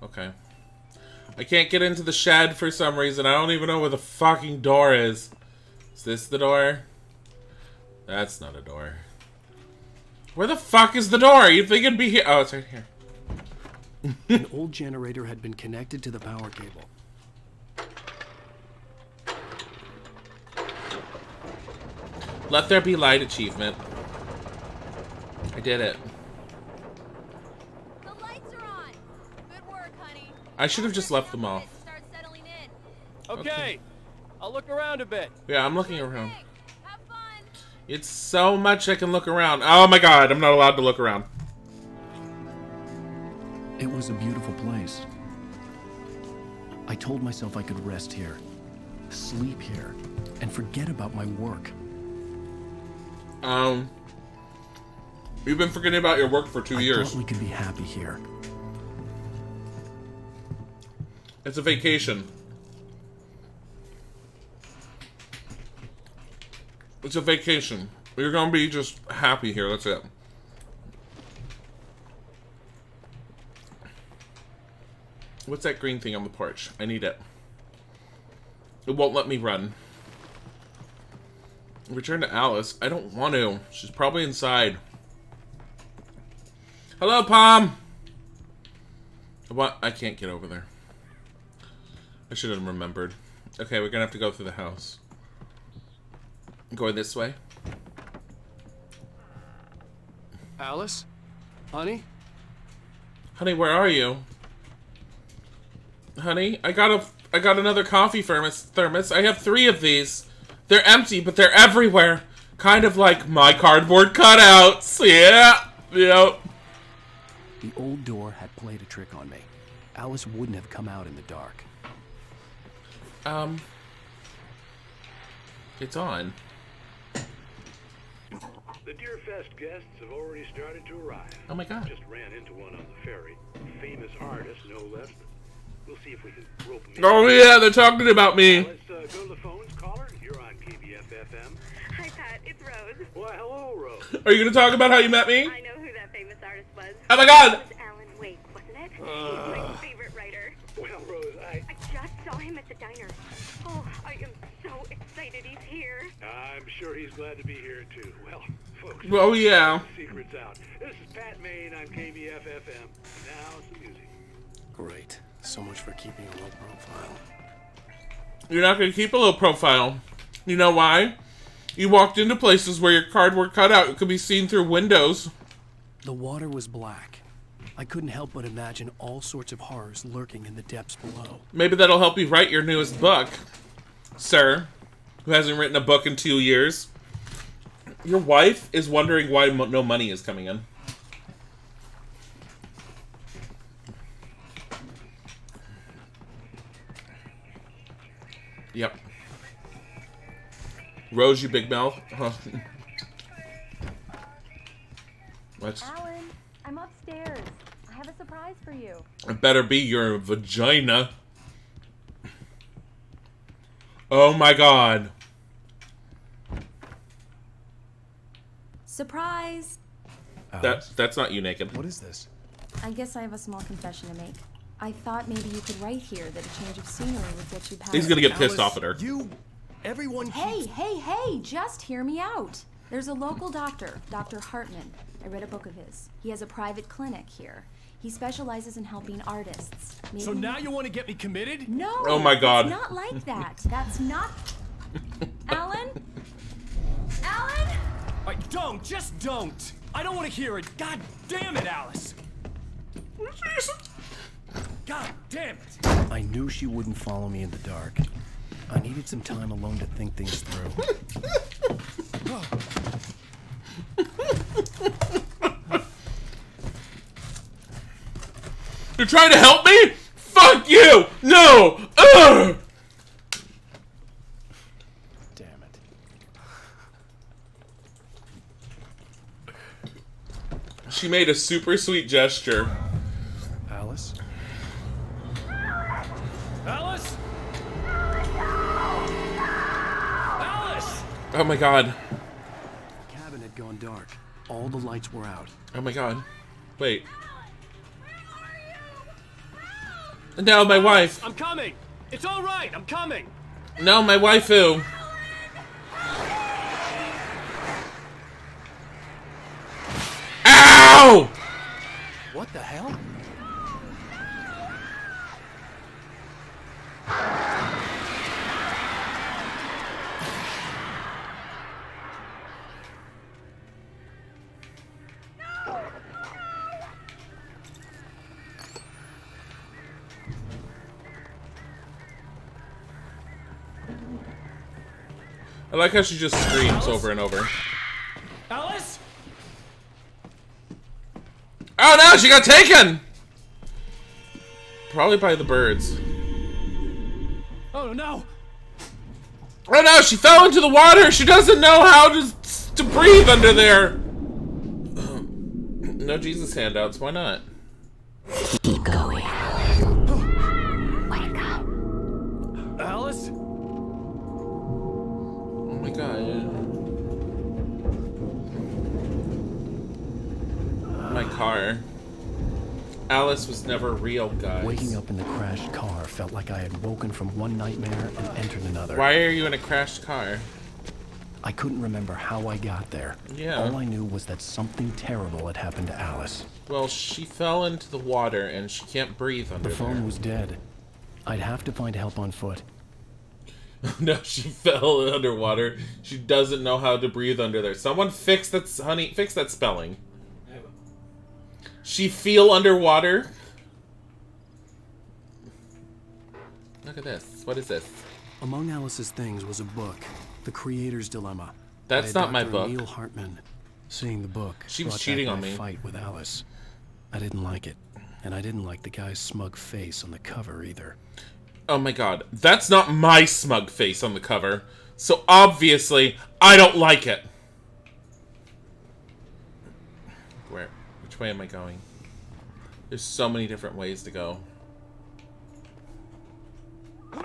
Okay. I can't get into the shed for some reason. I don't even know where the fucking door is. Is this the door? That's not a door. Where the fuck is the door? You think it'd be here? Oh, it's right here. An old generator had been connected to the power cable. Let there be light achievement. I did it. The lights are on. Good work, honey. I should have just left them off. Start settling in. Okay. Okay. I'll look around a bit. Yeah, I'm looking around. It's so much I can look around. Oh my god, I'm not allowed to look around. It was a beautiful place. I told myself I could rest here, sleep here, and forget about my work. Um, you've been forgetting about your work for two I years. thought we could be happy here. It's a vacation. It's a vacation. You're gonna be just happy here. That's it. What's that green thing on the porch? I need it. It won't let me run. Return to Alice. I don't want to. She's probably inside. Hello, Palm. What? I can't get over there. I should have remembered. Okay, we're gonna have to go through the house. Going this way. Alice? Honey? Honey, where are you? Honey, I got a I got another coffee thermos thermos. I have three of these. They're empty, but they're everywhere. Kind of like my cardboard cutouts. Yeah. Yep. The old door had played a trick on me. Alice wouldn't have come out in the dark. Um It's on. The Deerfest guests have already started to arrive. Oh my god. Just ran into one on the ferry. Famous artist, no less. We'll see if we can rope him in. Oh yeah, they're talking about me. Let's uh, go to the phones. Caller, you're on KBF FM. Hi, Pat. It's Rose. Why, hello, Rose. Are you gonna talk about how you met me? I know who that famous artist was. Oh my God! It was Alan Wake, wasn't it? He's he's glad to be here, too. Well, folks. Well, yeah. Secrets out. This is Pat Maine on KBF FM. Now, some music. Great. So much for keeping a low profile. You're not gonna keep a low profile. You know why? You walked into places where your cardboard cutout it could be seen through windows. The water was black. I couldn't help but imagine all sorts of horrors lurking in the depths below. Maybe that'll help you write your newest book, sir, who hasn't written a book in two years. Your wife is wondering why mo no money is coming in. Yep. Rose, you big mouth. Huh. What? Alan, I'm upstairs. I have a surprise for you. It better be your vagina. Oh my god. Surprise! Oh. That that's not you naked. What is this? I guess I have a small confession to make. I thought maybe you could write here that a change of scenery would get you past. He's gonna get pissed off at her. You, everyone. Hey, hey, hey! Just hear me out. There's a local doctor, Dr. Hartman. I read a book of his. He has a private clinic here. He specializes in helping artists. So now you want to get me committed? No. Oh my God. It's not like that. That's not. Alan. Alan. I don't. Just don't. I don't want to hear it. God damn it, Alice. God damn it. I knew she wouldn't follow me in the dark. I needed some time alone to think things through. You're trying to help me? Fuck you! No! Ugh! Damn it. She made a super sweet gesture. Alice? Alice? Alice! Oh my god. The cabin had gone dark. All the lights were out. Oh my god. Wait. No, my wife. I'm coming. It's all right. I'm coming. No, my waifu. What the hell? I like how she just screams over and over. Oh no, she got taken! Probably by the birds. Oh no! Oh no, she fell into the water! She doesn't know how to, to breathe under there! no Jesus handouts, why not? Keep going. Wake up. Alice? Oh my god. Car. Alice was never real, guys. Waking up in the crashed car felt like I had woken from one nightmare and entered another. Why are you in a crashed car? I couldn't remember how I got there. Yeah. All I knew was that something terrible had happened to Alice. Well, she fell into the water and she can't breathe under The phone there. was dead. I'd have to find help on foot. no, she fell underwater. She doesn't know how to breathe under there. Someone fix that, honey. Fix that spelling. She feel underwater. Look at this. What is this? Among Alice's things was a book, The Creator's Dilemma. That's not my book. Emil Hartman. Seeing the book, She was cheating on me. Fight with Alice. I didn't like it, and I didn't like the guy's smug face on the cover either. Oh my god. That's not my smug face on the cover. So obviously, I don't like it. Where? Which way am I going? There's so many different ways to go.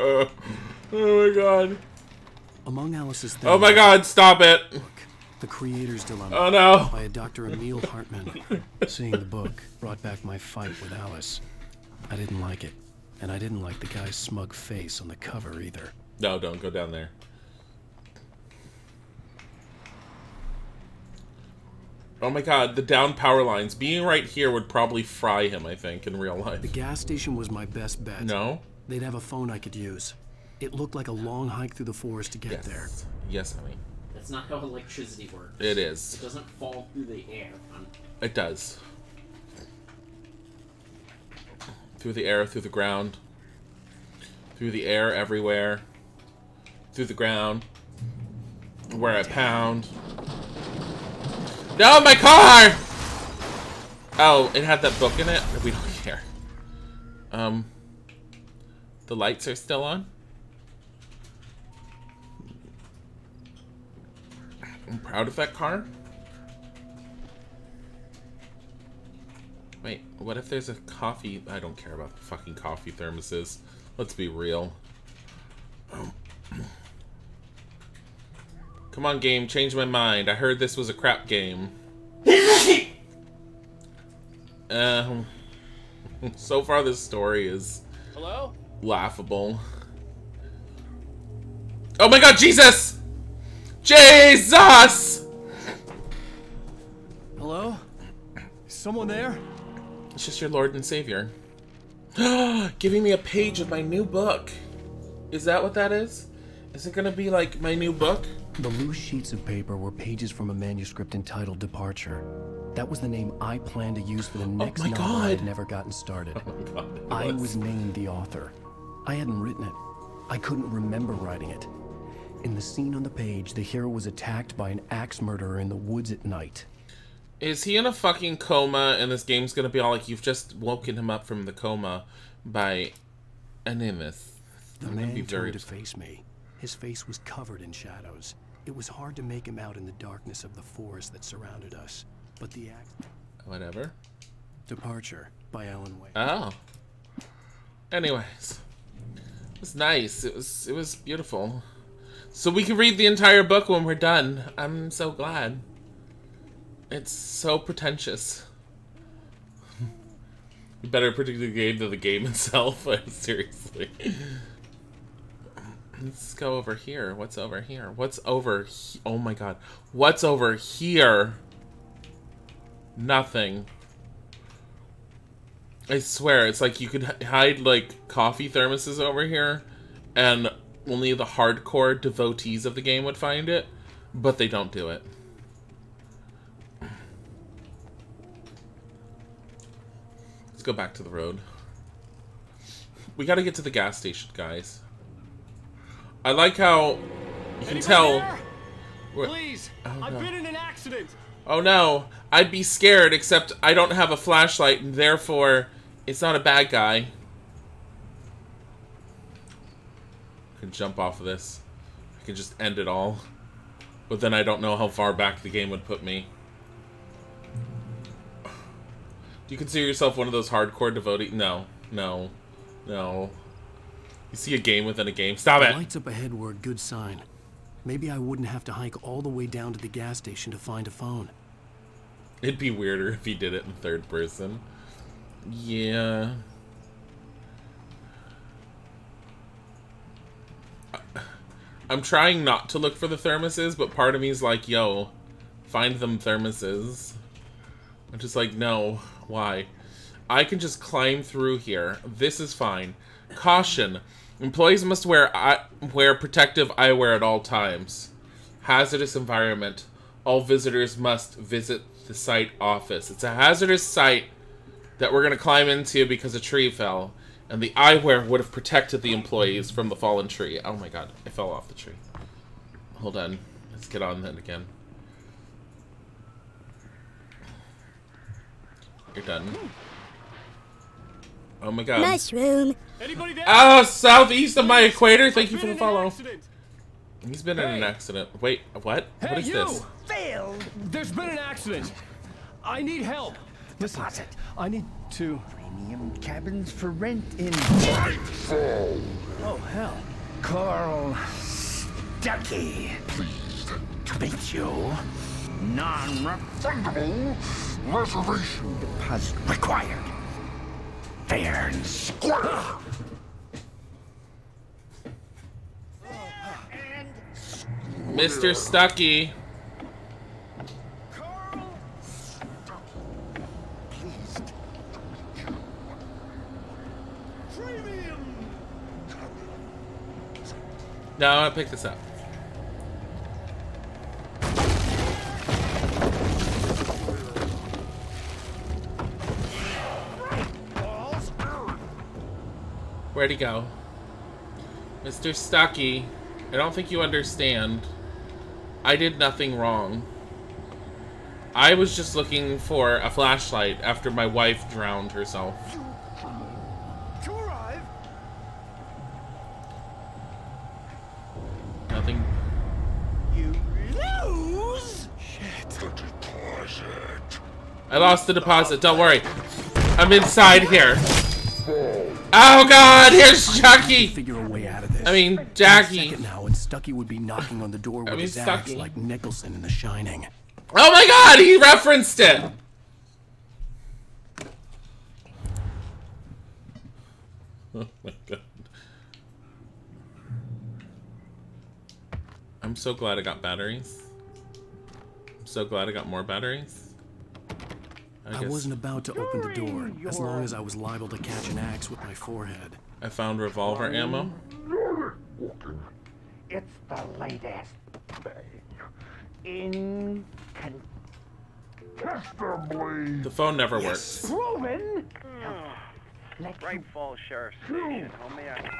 oh my god. Among Alice's things. Oh my god, stop it. The Creator's Dilemma. Oh, no. By a Dr. Emil Hartman. Seeing the book brought back my fight with Alice. I didn't like it, and I didn't like the guy's smug face on the cover either. No, don't go down there. Oh my god, the down power lines. Being right here would probably fry him, I think, in real life. The gas station was my best bet. No? They'd have a phone I could use. It looked like a long hike through the forest to get Yes. there. Yes, honey. That's not how electricity works. It is. It doesn't fall through the air. On... It does. Through the air, through the ground. Through the air, everywhere. Through the ground. Where I pound. No, my car! Oh, it had that book in it? We don't care. Um, the lights are still on? I'm proud of that car. Wait, what if there's a coffee? I don't care about the fucking coffee thermoses. Let's be real. Come on, game, change my mind. I heard this was a crap game. um, so far, this story is Hello? laughable. Oh my god, Jesus! Jesus! Hello? Is someone there? It's just your Lord and Savior. Giving me a page of my new book. Is that what that is? Is it gonna be like my new book? The loose sheets of paper were pages from a manuscript entitled Departure. That was the name I planned to use for the oh next Oh novel I God. had never gotten started. Oh it I was. was named the author. I hadn't written it. I couldn't remember writing it. In the scene on the page, the hero was attacked by an axe murderer in the woods at night. Is he in a fucking coma and this game's gonna be all like you've just woken him up from the coma by Animus? The I'm man turned to face me. His face was covered in shadows. It was hard to make him out in the darkness of the forest that surrounded us. But the act. whatever. Departure by Alan Wake. Oh. Anyways. It was nice. It was it was beautiful. So we can read the entire book when we're done. I'm so glad. It's so pretentious. Better predict the game than the game itself. Seriously. Let's go over here. What's over here? What's over he- Oh my god. What's over here? Nothing. I swear, it's like you could hide like coffee thermoses over here, and only the hardcore devotees of the game would find it, but they don't do it. Let's go back to the road. We gotta get to the gas station, guys. I like how you can Anybody tell. Please, Oh, I've no. been in an accident. Oh no, I'd be scared, except I don't have a flashlight, and therefore, it's not a bad guy. I can jump off of this. I can just end it all. But then I don't know how far back the game would put me. Do you consider yourself one of those hardcore devotees? No. No. No. You see a game within a game. Stop the it! lights up ahead were a good sign. Maybe I wouldn't have to hike all the way down to the gas station to find a phone. It'd be weirder if he did it in third person. Yeah. I'm trying not to look for the thermoses, but part of me's like, yo, find them thermoses. I'm just like, no, why? I can just climb through here. This is fine. Caution. Employees must wear eye- wear protective eyewear at all times. Hazardous environment. All visitors must visit the site office. It's a hazardous site that we're going to climb into because a tree fell. And the eyewear would have protected the employees from the fallen tree. Oh my god, I fell off the tree. Hold on. Let's get on that again. You're done. Oh my god. Mushroom. Anybody there? Ah, southeast of my equator. Thank you I've for the been in an follow. accident. He's been in an accident. Wait, what? Hey, what is you! this? Failed. There's been an accident. I need help. Listen, I need to. Premium cabins for rent in Nightfall. Oh hell. Carl Stucky. Pleased to meet you. Non-refundable reservation deposit required. Fair and square. Mr. Stucky. No, I want to pick this up. Where'd he go? Mr. Stucky, I don't think you understand. I did nothing wrong. I was just looking for a flashlight after my wife drowned herself. To arrive. Nothing. You lose. Shit. The deposit. I lost the deposit, don't worry. I'm inside here. Oh god, here's Chucky! Figure a way out of this. I mean, Jackie. now, and Stucky would be knocking on the door with mean, his axe like Nicholson in The Shining. Oh my god, he referenced it! Oh my god. I'm so glad I got batteries. I'm so glad I got more batteries. I, guess wasn't about to open the door, as long as I was liable to catch an axe with my forehead. I found revolver ammo. It's the latest thing. Incontestably The phone never works. proven. Bright Falls Sheriff Station, homie. I...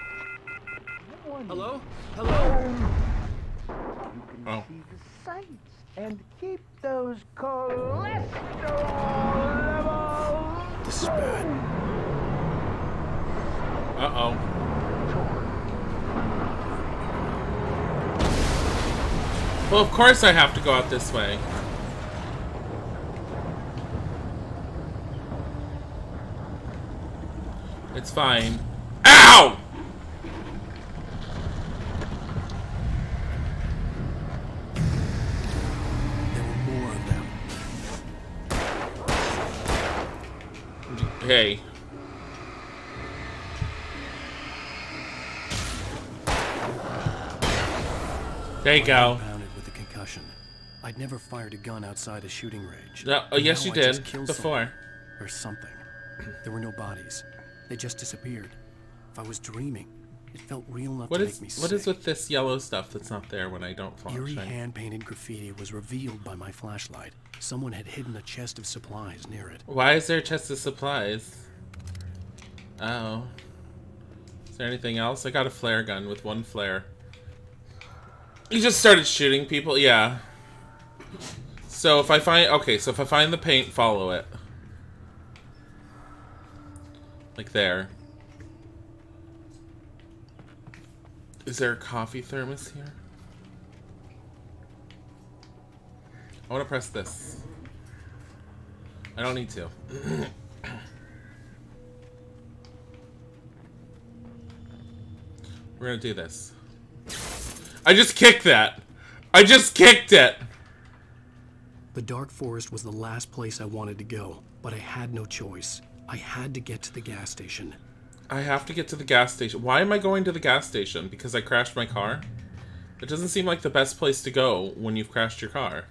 Hello? Hello? Oh. See the sights and keep those cholesterol levels. This is bad. Uh oh. Well, of course I have to go out this way. It's fine. Ow! Hey. There you go. With a concussion. I'd never fired a gun outside a shooting range. No, oh, yes, you I did, before. Or something. There were no bodies. They just disappeared. If I was dreaming, it felt real enough What to is make me what sick. is with this yellow stuff that's not there when I don't Eerie function? hand-painted graffiti was revealed by my flashlight. Someone had hidden a chest of supplies near it. Why is there a chest of supplies? Oh. Is there anything else? I got a flare gun with one flare. You just started shooting people. Yeah. So if I find okay, so if I find the paint, follow it. Like there. Is there a coffee thermos here? I want to press this. I don't need to. We're gonna do this. I just kicked that! I just kicked it! The Dark Forest was the last place I wanted to go, but I had no choice. I had to get to the gas station. I have to get to the gas station. Why am I going to the gas station? Because I crashed my car? It doesn't seem like the best place to go when you've crashed your car.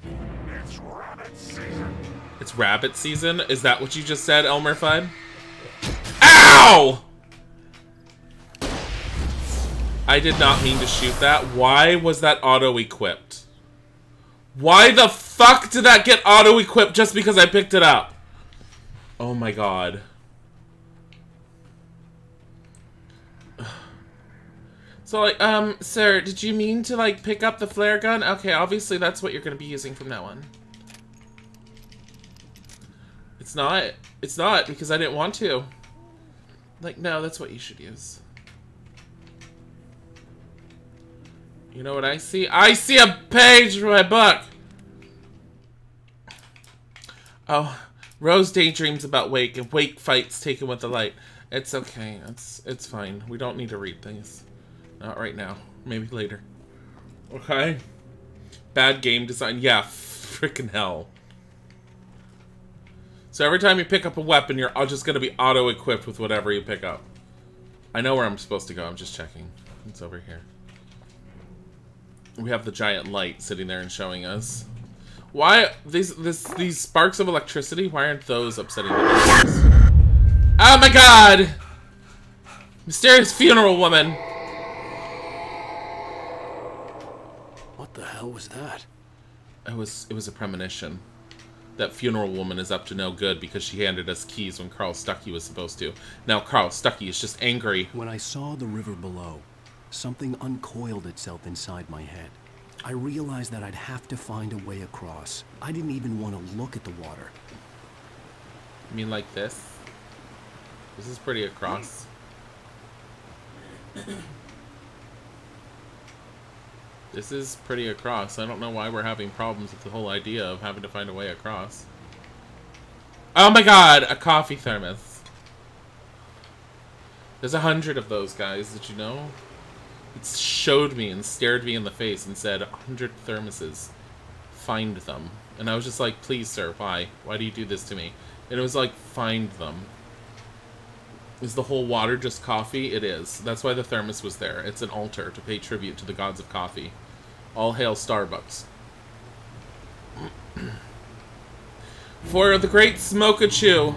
It's rabbit season. It's rabbit season? Is that what you just said, Elmer Fudd? Ow! I did not mean to shoot that. Why was that auto-equipped? Why the fuck did that get auto-equipped just because I picked it up? Oh my god. So, like, um, sir, did you mean to, like, pick up the flare gun? Okay, obviously that's what you're gonna be using from now on. It's not. It's not, because I didn't want to. Like, no, that's what you should use. You know what I see? I see a page from my book! Oh, Rose daydreams about Wake, and Wake fights taken with the light. It's okay. It's it's fine. We don't need to read things. Not right now. Maybe later. Okay? Bad game design. Yeah, freaking hell. So every time you pick up a weapon, you're just going to be auto-equipped with whatever you pick up. I know where I'm supposed to go. I'm just checking. It's over here. We have the giant light sitting there and showing us. Why these this these sparks of electricity? Why aren't those upsetting the? Oh my god! Mysterious funeral woman. The hell was that? It was it was a premonition. That funeral woman is up to no good because she handed us keys when Carl Stucky was supposed to. Now Carl Stucky is just angry. When I saw the river below, something uncoiled itself inside my head. I realized that I'd have to find a way across. I didn't even want to look at the water. You mean like this? This is pretty across. this is pretty across. I don't know why we're having problems with the whole idea of having to find a way across. Oh my god! A coffee thermos. There's a hundred of those guys, did you know? It showed me and stared me in the face and said, "A 100 thermoses. Find them. And I was just like, please, sir, why? Why do you do this to me? And it was like, find them. Is the whole water just coffee? It is. That's why the thermos was there. It's an altar to pay tribute to the gods of coffee. All hail Starbucks. For the great Smoke-a-Chew.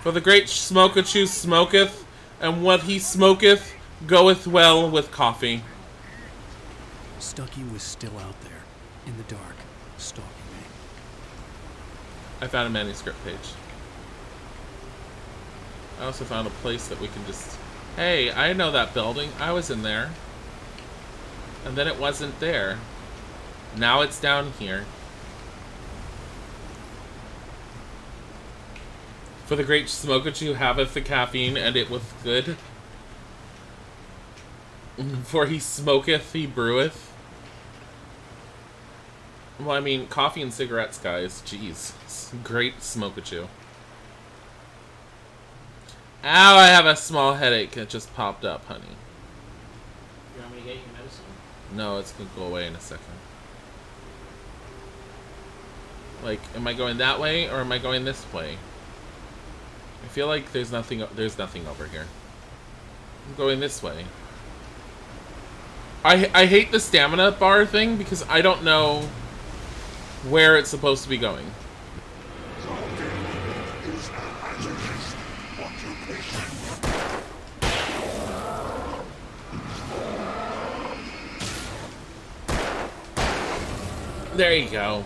For the great Smoke-a-Chew smoketh, and what he smoketh goeth well with coffee. Stucky was still out there, in the dark, stalking me. I found a manuscript page. I also found a place that we can just... Hey, I know that building. I was in there. And then it wasn't there. Now it's down here. For the great Smoke-a-Chew haveth the caffeine, and it with good. For he smoketh, he breweth. Well, I mean, coffee and cigarettes, guys. Jeez. Great Smoke-a-Chew. Ow, I have a small headache. It just popped up, honey. You want me to get you medicine? No, it's gonna go away in a second. Like, am I going that way, or am I going this way? I feel like there's nothing there's nothing over here. I'm going this way. I I hate the stamina bar thing because I don't know where it's supposed to be going. There you go.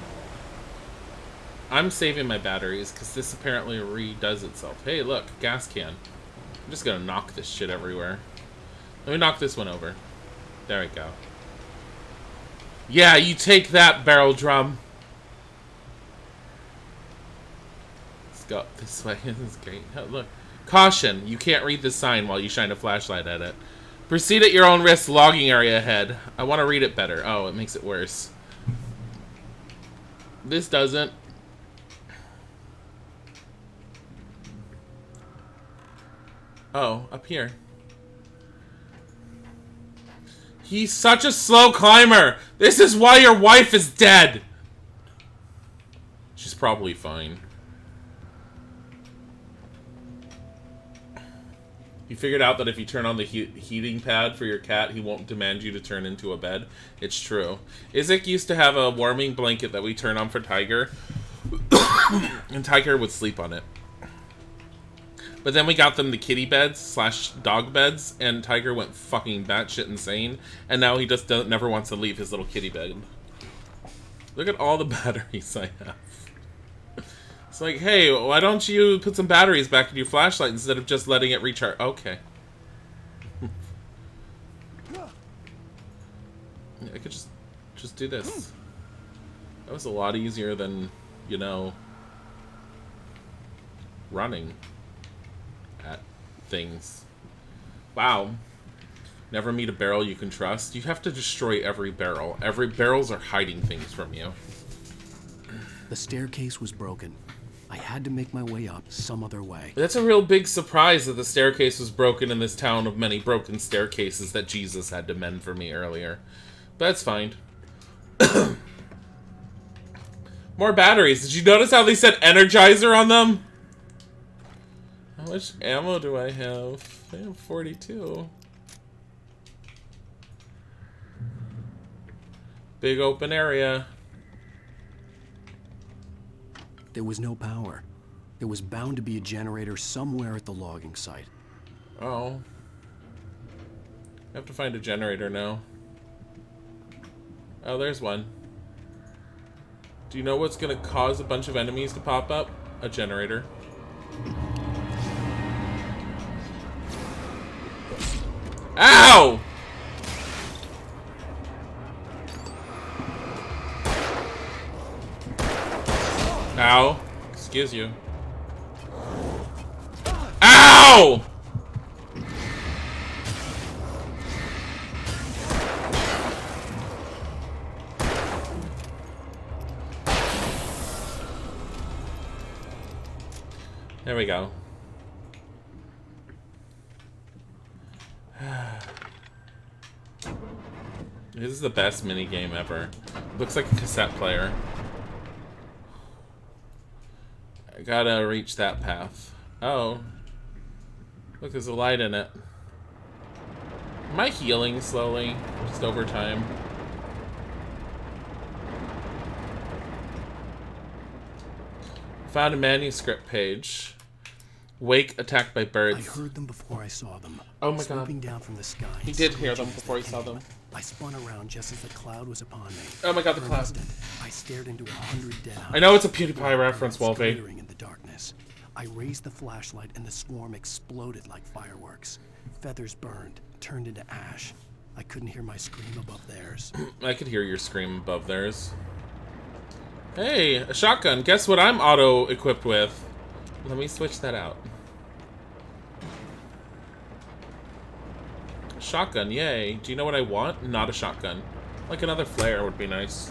I'm saving my batteries because this apparently redoes itself. Hey, look, gas can. I'm just gonna knock this shit everywhere. Let me knock this one over. There we go. Yeah, you take that, barrel drum. Let's go this way. this is great. Oh, look. Caution, you can't read the sign while you shine a flashlight at it. Proceed at your own risk, logging area ahead. I want to read it better. Oh, it makes it worse. This doesn't. Oh, up here. He's such a slow climber. This is why your wife is dead. She's probably fine. Figured out that if you turn on the he heating pad for your cat, he won't demand you to turn into a bed. It's true. Isaac used to have a warming blanket that we turn on for Tiger, and Tiger would sleep on it. But then we got them the kitty beds slash dog beds, and Tiger went fucking batshit insane, and now he just never wants to leave his little kitty bed. Look at all the batteries I have. It's like, hey, why don't you put some batteries back in your flashlight instead of just letting it recharge? Okay. I could just just do this. That was a lot easier than, you know, running at things. Wow. Never meet a barrel you can trust. You have to destroy every barrel. Every barrels are hiding things from you. The staircase was broken. I had to make my way up some other way. That's a real big surprise that the staircase was broken in this town of many broken staircases that Jesus had to mend for me earlier. But that's fine. More batteries. Did you notice how they said Energizer on them? How much ammo do I have? I have 42. Big open area. There was no power. There was bound to be a generator somewhere at the logging site. Oh. I have to find a generator now. Oh, there's one. Do you know what's gonna cause a bunch of enemies to pop up? A generator. Ow! Ow. Excuse you. Ow! There we go. this is the best mini game ever. Looks like a cassette player. I gotta reach that path. Oh. Look, there's a light in it. Am I healing slowly? Just over time? Found a manuscript page. Wake attacked by birds. I heard them before I saw them. Oh my god. Down from the sky. He did hear them before he saw them. I spun around just as the cloud was upon me. Oh my god, the For cloud. instant, I stared into a hundred dead eyes. I know it's a PewDiePie reference, Wolfie. In the darkness. I raised the flashlight and the swarm exploded like fireworks. Feathers burned, turned into ash. I couldn't hear my scream above theirs. I could hear your scream above theirs. Hey, a shotgun. Guess what I'm auto-equipped with? Let me switch that out. Shotgun, yay. Do you know what I want? Not a shotgun. Like another flare would be nice.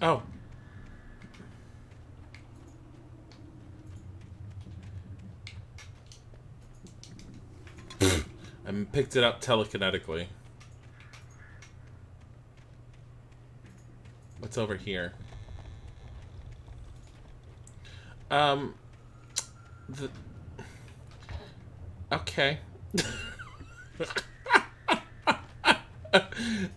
Oh. I picked it up telekinetically. What's over here? Um, the, okay.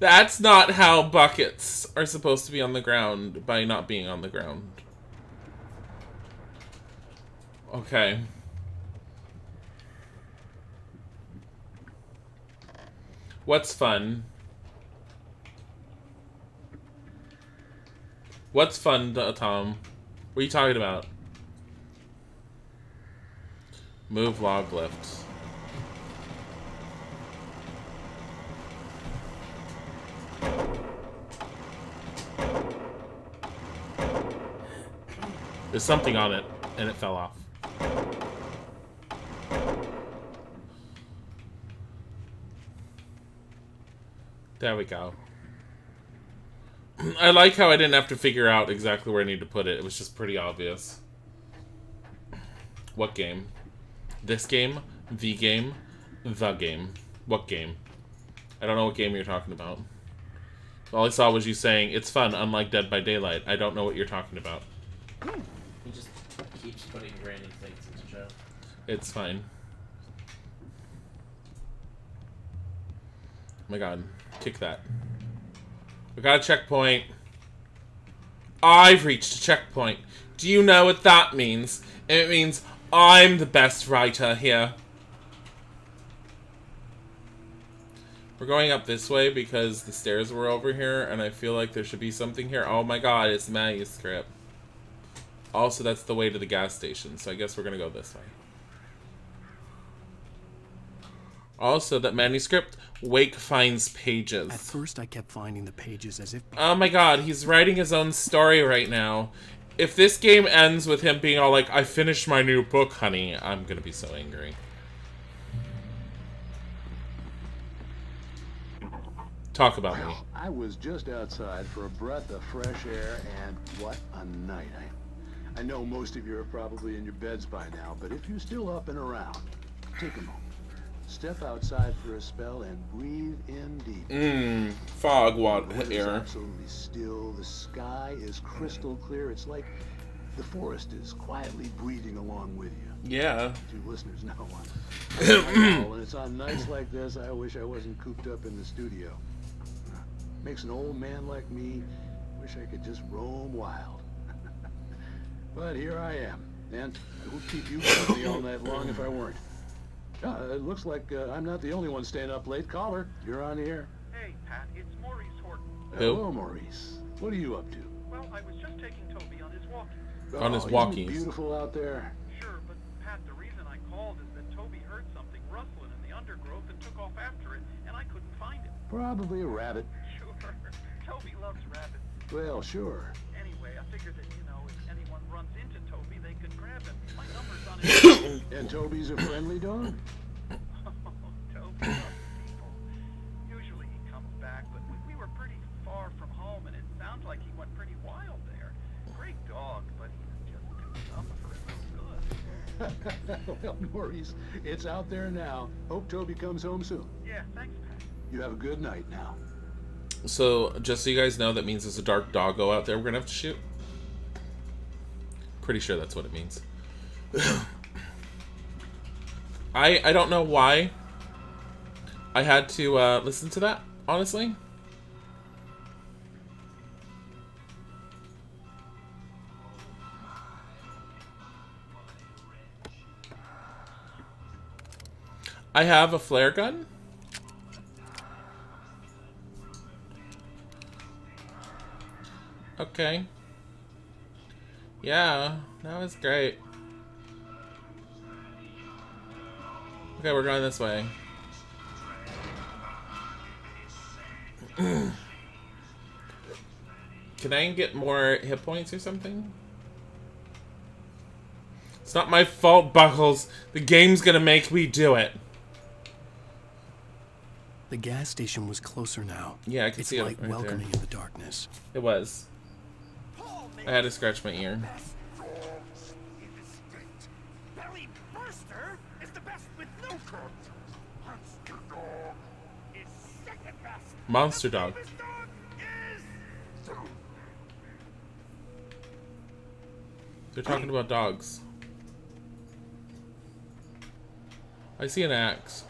That's not how buckets are supposed to be on the ground by not being on the ground. Okay. What's fun? What's fun, uh, Tom? What are you talking about? Move log lift. There's something on it, and it fell off. There we go. I like how I didn't have to figure out exactly where I need to put it. It was just pretty obvious. What game? This game? The game? The game. What game? I don't know what game you're talking about. All I saw was you saying, it's fun, unlike Dead by Daylight. I don't know what you're talking about. He just keeps putting random things into Joe. It's fine. Oh my god. Kick that. We got a checkpoint. I've reached a checkpoint. Do you know what that means? It means I'm the best writer here. We're going up this way because the stairs were over here, and I feel like there should be something here. Oh my god, it's manuscript. Also, that's the way to the gas station, so I guess we're gonna go this way. Also, that manuscript, Wake finds pages. At first, I kept finding the pages as if. Oh my god, he's writing his own story right now. If this game ends with him being all like, I finished my new book, honey, I'm gonna be so angry. Talk about me. I was just outside for a breath of fresh air, and what a night. I, I know most of you are probably in your beds by now, but if you're still up and around, take a moment. Step outside for a spell and breathe in deep. Mmm, fog water air. absolutely still. The sky is crystal clear. It's like the forest is quietly breathing along with you. Yeah. Two listeners know I'm and it's on nights like this I wish I wasn't cooped up in the studio. Makes an old man like me wish I could just roam wild. but here I am, and it would keep you company all night long if I weren't. Uh, it looks like uh, I'm not the only one staying up late. Caller, you're on the air. Hey, Pat, it's Maurice Horton. Who? Hello, Maurice. What are you up to? Well, I was just taking Toby on his walkie. On his Oh, isn't it walkies. beautiful out there. Sure, but Pat, the reason I called is that Toby heard something rustling in the undergrowth and took off after it, and I couldn't find it. Probably a rabbit. Sure. Toby loves rabbits. Well, sure. Anyway, I figured that, his... And Toby's a friendly dog? Toby loves people. Usually he comes back, but we, we were pretty far from home, and it sounds like he went pretty wild there. Great dog, but he's just too tough for his own good. well, Maurice, it's out there now. Hope Toby comes home soon. Yeah, thanks, Pat. You have a good night now. So, just so you guys know, that means there's a dark doggo out there we're gonna have to shoot. Pretty sure that's what it means. I I don't know why I had to uh, listen to that, honestly. I have a flare gun. Okay. Yeah, that was great. Okay, we're going this way. Can I get more hit points or something? It's not my fault, Buckles. The game's gonna make me do it. The gas station was closer now. Yeah, I can its see it right welcoming there. in the darkness. It was. I had to scratch my ear. Monster Dog. They're talking about dogs. I see an axe.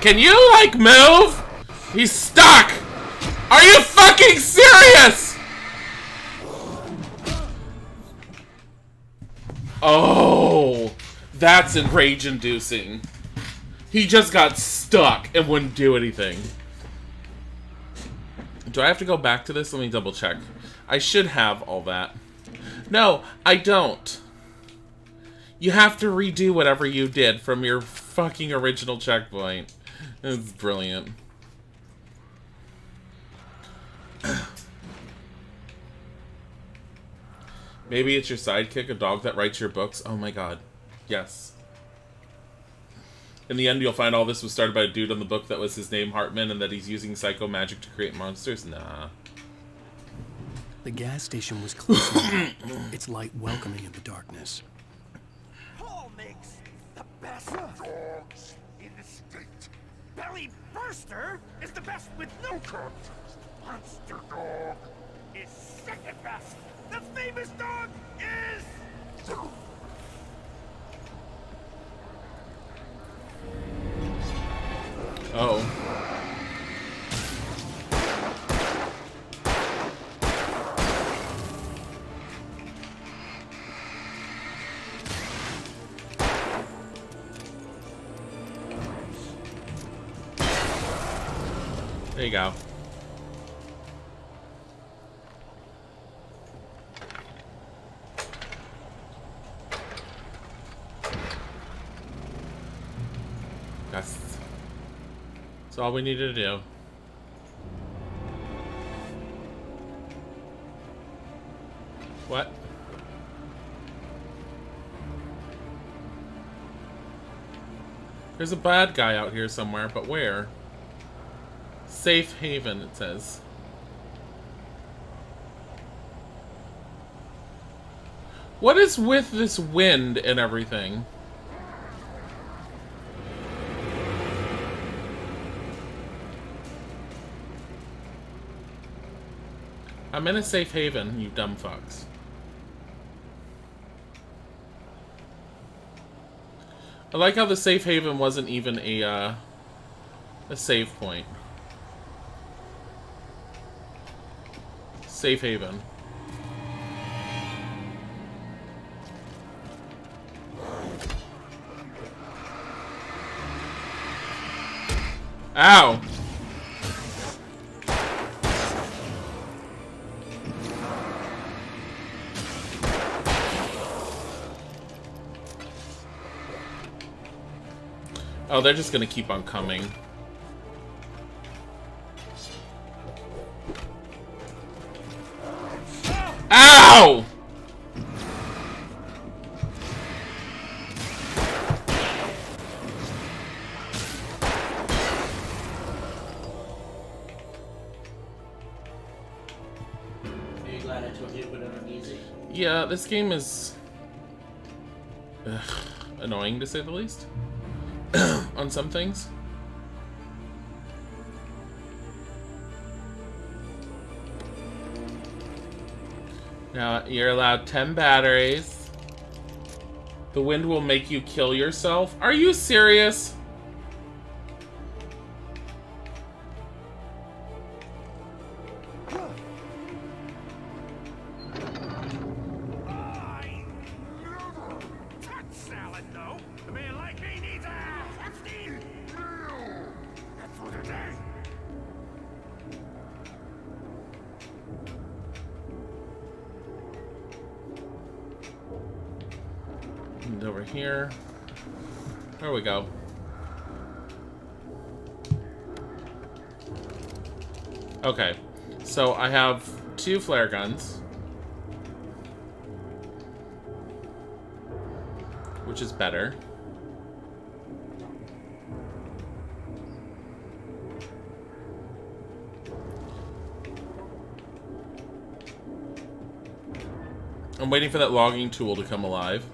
Can you, like, move? He's stuck! Are you fucking serious? Oh, that's enrage inducing. He just got stuck and wouldn't do anything. Do I have to go back to this? Let me double check. I should have all that. No, I don't. You have to redo whatever you did from your fucking original checkpoint. It's brilliant. Maybe it's your sidekick, a dog that writes your books. Oh my god. Yes. In the end, you'll find all this was started by a dude on the book that was his name, Hartman, and that he's using psycho magic to create monsters? Nah. The gas station was close, its light welcoming in the darkness. Paul makes the best dogs in the state. Belly Burster is the best with no contest. Monster Dog is second best. The famous dog is. Oh. You go. That's, that's all we needed to do. What? There's a bad guy out here somewhere, but where? Safe haven, it says. What is with this wind and everything? I'm in a safe haven, you dumb fucks. I like how the safe haven wasn't even a, uh, a save point. Safe haven. Ow! Oh, they're just gonna keep on coming. Easy? Yeah, this game is ugh, annoying to say the least. on some things. Now, you're allowed 10 batteries. The wind will make you kill yourself. Are you serious? Have two flare guns. Which is better. I'm waiting for that logging tool to come alive.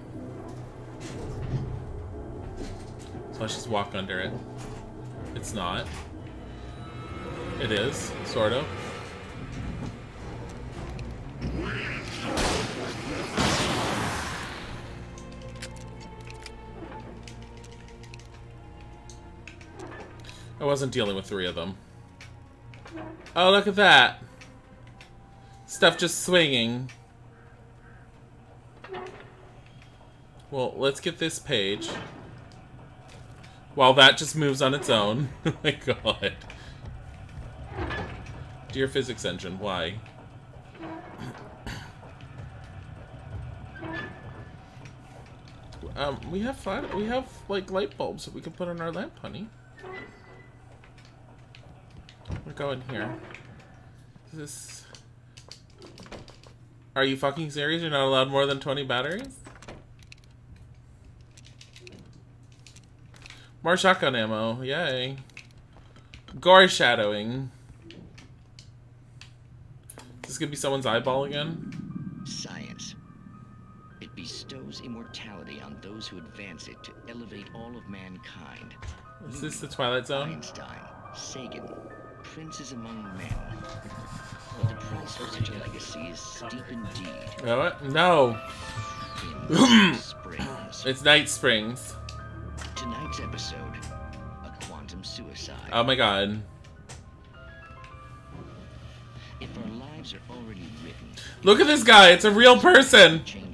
So let's just walk under it. It's not. It is, sort of. Wasn't dealing with three of them. Oh, look at that. Stuff just swinging. Well, let's get this page. While that just moves on its own. oh my god. Dear physics engine, why? Um, we have flat, we have like light bulbs that we can put on our lamp, honey. We're going here. Is this? Are you fucking serious? You're not allowed more than 20 batteries? More shotgun ammo. Yay. Gore shadowing. Is this gonna be someone's eyeball again? Science. It bestows immortality on those who advance it to elevate all of mankind. Is this the Twilight Zone? Einstein, Sagan, princes among men. But the price for such a legacy is steep indeed. You what? No. Springs. It's Night Springs. Tonight's episode, a quantum suicide. Oh my god. If our lives are already written, Look at this guy. It's a real person. change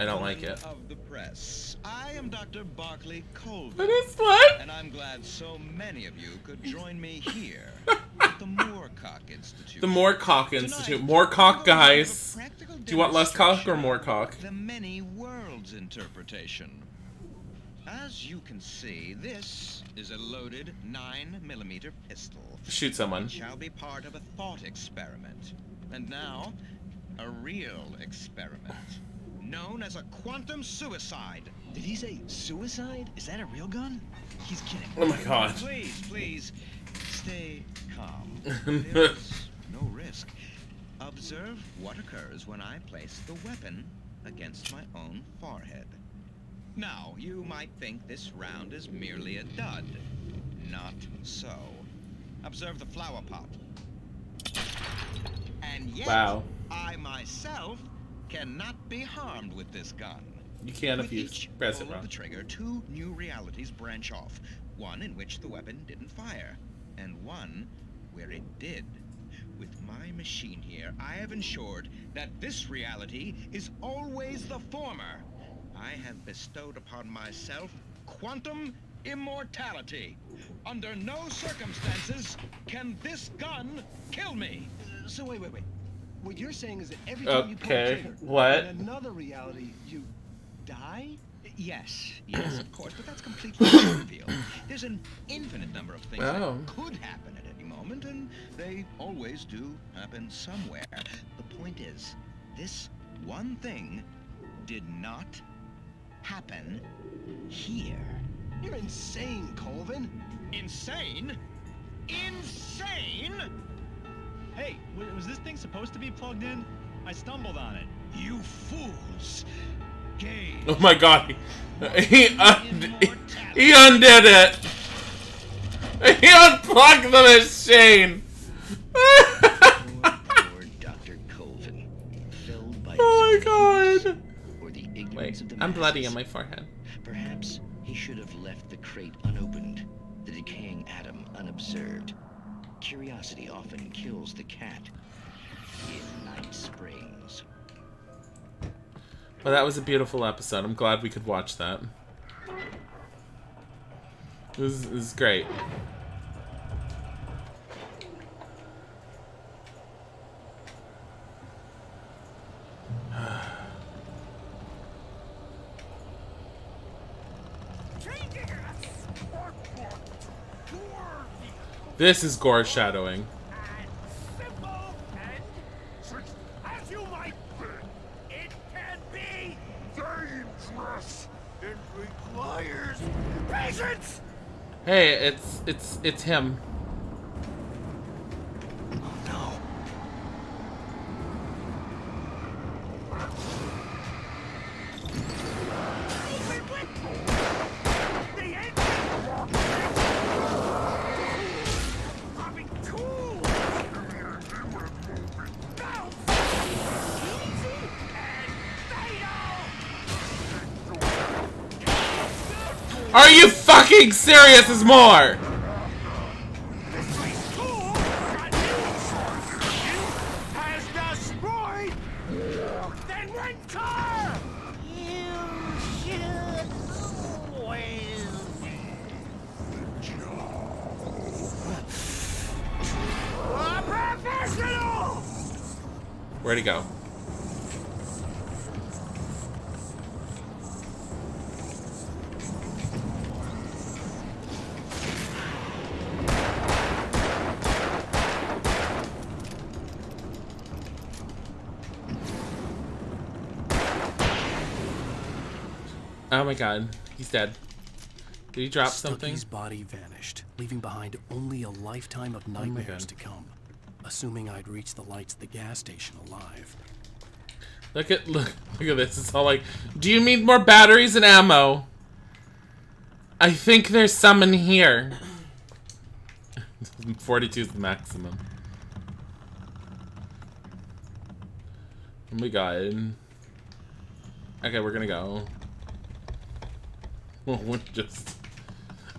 I don't like it. of the press, I am Dr. Barclay Colvin. What is what? And I'm glad so many of you could join me here at the Moorcock Institute. The more cock institute. More cock, guys. Do you want less cock or more cock? The many worlds interpretation. As you can see, this is a loaded 9mm pistol. Shoot someone. It shall be part of a thought experiment. And now, a real experiment. Known as a quantum suicide. Did he say suicide? Is that a real gun? He's kidding. Oh my god. Please, please, stay calm. There is no risk. Observe what occurs when I place the weapon against my own forehead. Now, you might think this round is merely a dud. Not so. Observe the flower pot. And yet, Wow. I myself cannot be harmed with this gun. You can if With you each press it pull of wrong. the trigger, two new realities branch off. One in which the weapon didn't fire, and one where it did. With my machine here, I have ensured that this reality is always the former. I have bestowed upon myself quantum immortality. Under no circumstances can this gun kill me. So wait, wait, wait. What you're saying is that every time you pull the trigger, what? in another reality, you die? Yes, yes, of course, but that's completely trivial. There's an infinite number of things Oh. that could happen at any moment, and they always do happen somewhere. The point is, this one thing did not happen here. You're insane, Colvin. Insane? Insane? Hey, was this thing supposed to be plugged in? I stumbled on it. You fools! Gaze. Oh my god. He, und he undid it. He unplugged the machine. Dr. Colvin, felled by Oh my god. or the ignorance Wait, I'm bloody on my forehead. Perhaps he should have left the crate unopened, the decaying atom unobserved. Curiosity often kills the cat. In Night Springs. Well, that was a beautiful episode. I'm glad we could watch that. It was great. This is gore shadowing. Hey, it's it's it's him. Are you fucking serious? There's more! God, he's dead. Did he drop something? Stucky's body vanished, leaving behind only a lifetime of oh nightmares God. to come. Assuming I'd reach the lights of the gas station alive. Look at look look at this. It's all like, do you need more batteries and ammo? I think there's some in here. 42 is the maximum. Oh my god. Okay, we're gonna go. Just.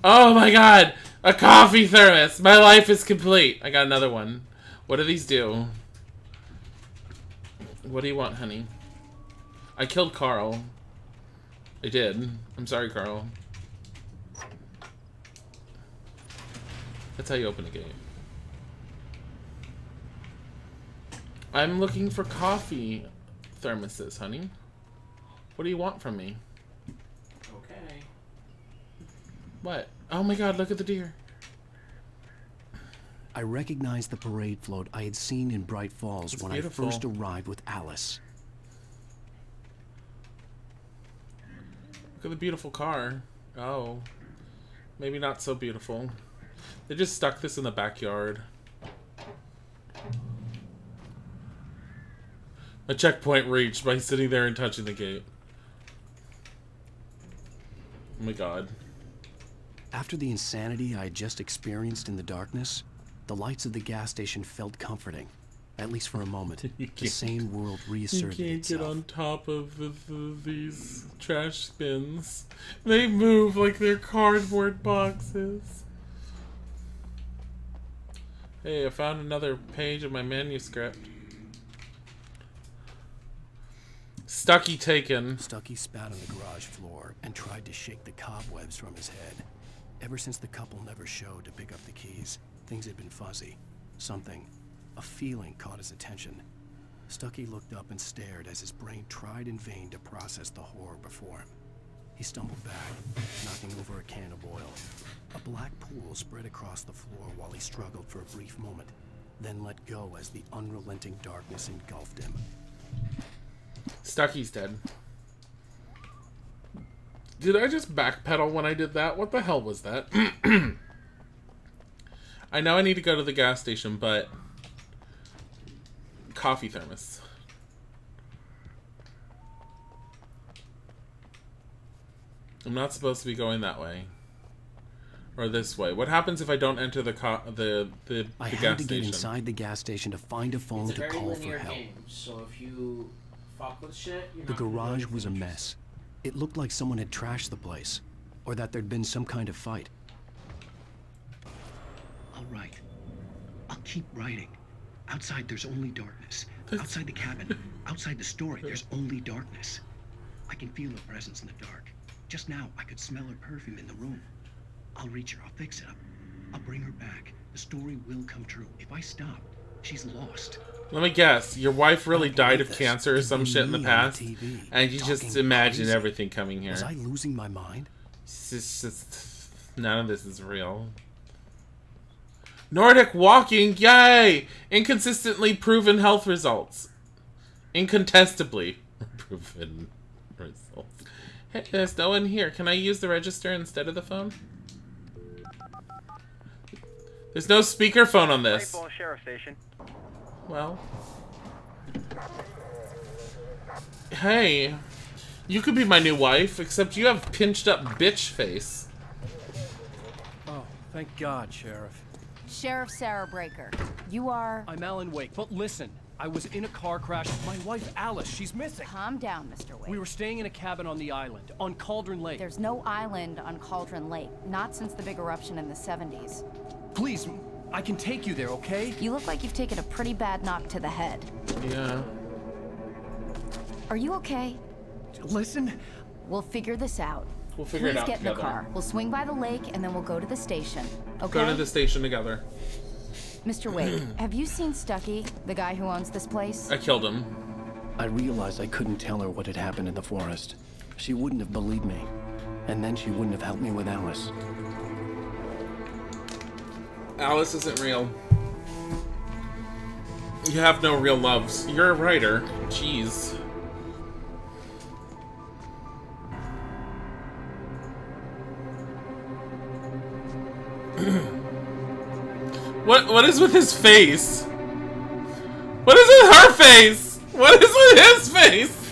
Oh my god! A coffee thermos! My life is complete! I got another one. What do these do? What do you want, honey? I killed Carl. I did. I'm sorry, Carl. That's how you open a game. I'm looking for coffee thermoses, honey. What do you want from me? Okay. What? Oh my god, look at the deer. I recognized the parade float I had seen in Bright Falls It's when beautiful. I first arrived with Alice. Look at the beautiful car. Oh. Maybe not so beautiful. They just stuck this in the backyard. A checkpoint reached by sitting there and touching the gate. Oh my god. After the insanity I had just experienced in the darkness, the lights of the gas station felt comforting. At least for a moment. the sane world You can't itself. get on top of the, the, these trash bins. They move like they're cardboard boxes. Hey, I found another page of my manuscript. Stucky taken. Stucky spat on the garage floor and tried to shake the cobwebs from his head. Ever since the couple never showed to pick up the keys, things had been fuzzy. Something, a feeling caught his attention. Stucky looked up and stared as his brain tried in vain to process the horror before him. He stumbled back, knocking over a can of oil. A black pool spread across the floor while he struggled for a brief moment, then let go as the unrelenting darkness engulfed him. Stucky's dead. Did I just backpedal when I did that? What the hell was that? I know I need to go to the gas station, but... Coffee thermos. I'm not supposed to be going that way. Or this way. What happens if I don't enter the co the the, I the had gas to get station? inside the gas station to find a phone It's to very call for help. game, so if you fuck with shit, you're The not garage was a mess. It looked like someone had trashed the place, or that there'd been some kind of fight. All right. I'll keep writing. Outside, there's only darkness. Outside the cabin, outside the story, there's only darkness. I can feel her presence in the dark. Just now, I could smell her perfume in the room. I'll reach her. I'll fix it up. I'll bring her back. The story will come true. If I stop, she's lost. Let me guess. Your wife really died of this. cancer or some shit in the past, TV, and you just imagine crazy. everything coming here. Was I losing my mind? It's just, just- none of this is real. Nordic walking, yay! Inconsistently proven health results. Incontestably proven results. Hey, there's no one here. Can I use the register instead of the phone? There's no speakerphone on this. Nightfall Sheriff Station. Well. Hey, you could be my new wife, except you have pinched up bitch face. Oh, thank God, Sheriff. Sheriff Sarah Breaker, you are. I'm Alan Wake, but listen, I was in a car crash. My wife, Alice, she's missing. Calm down, Mr. Wake. We were staying in a cabin on the island, on Cauldron Lake. There's no island on Cauldron Lake, not since the big eruption in the 70s. Please, I can take you there, okay? You look like you've taken a pretty bad knock to the head. Yeah. Are you okay? Listen. We'll figure this out. We'll figure it Please out get in the car. We'll swing by the lake and then we'll go to the station. Okay? Go to the station together. Mr. Wake, have you seen Stucky, the guy who owns this place? I killed him. I realized I couldn't tell her what had happened in the forest. She wouldn't have believed me. And then she wouldn't have helped me with Alice. Alice isn't real. You have no real loves. You're a writer. Jeez. what what is with his face? What is with her face? What is with his face?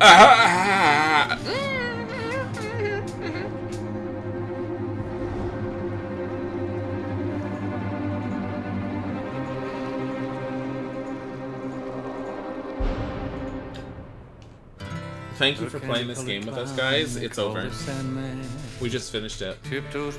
Ah. ah, ah, ah Thank you for playing this game with us, guys. It's over. We just finished it.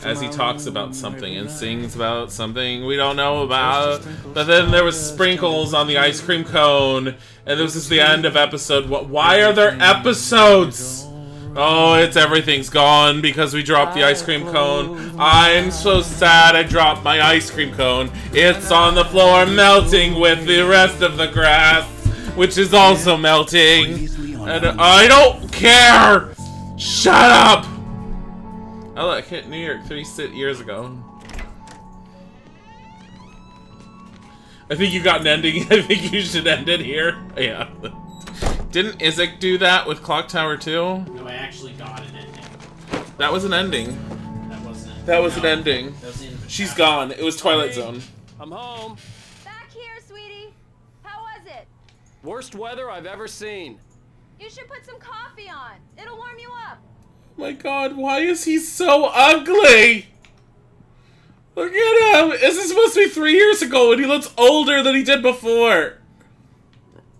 As he talks about something and sings about something we don't know about. But then there was sprinkles on the ice cream cone. And this is the end of episode. What? Why are there episodes? Oh, it's everything's gone because we dropped the ice cream cone. I'm so sad I dropped my ice cream cone. It's on the floor melting with the rest of the grass, which is also melting. And I don't care! Shut up! I like hit New York three sit years ago. I think you got an ending. I think you should end it here. Yeah. Didn't Isaac do that with Clock Tower 2? No, I actually got an ending. That was an ending. That wasn't. That was an ending. That was the end of the She's chapter. gone. It was Twilight Zone. I'm home. Back here, sweetie. How was it? Worst weather I've ever seen. You should put some coffee on. It'll warm you up. My god, why is he so ugly? Look at him! This is supposed to be three years ago and he looks older than he did before?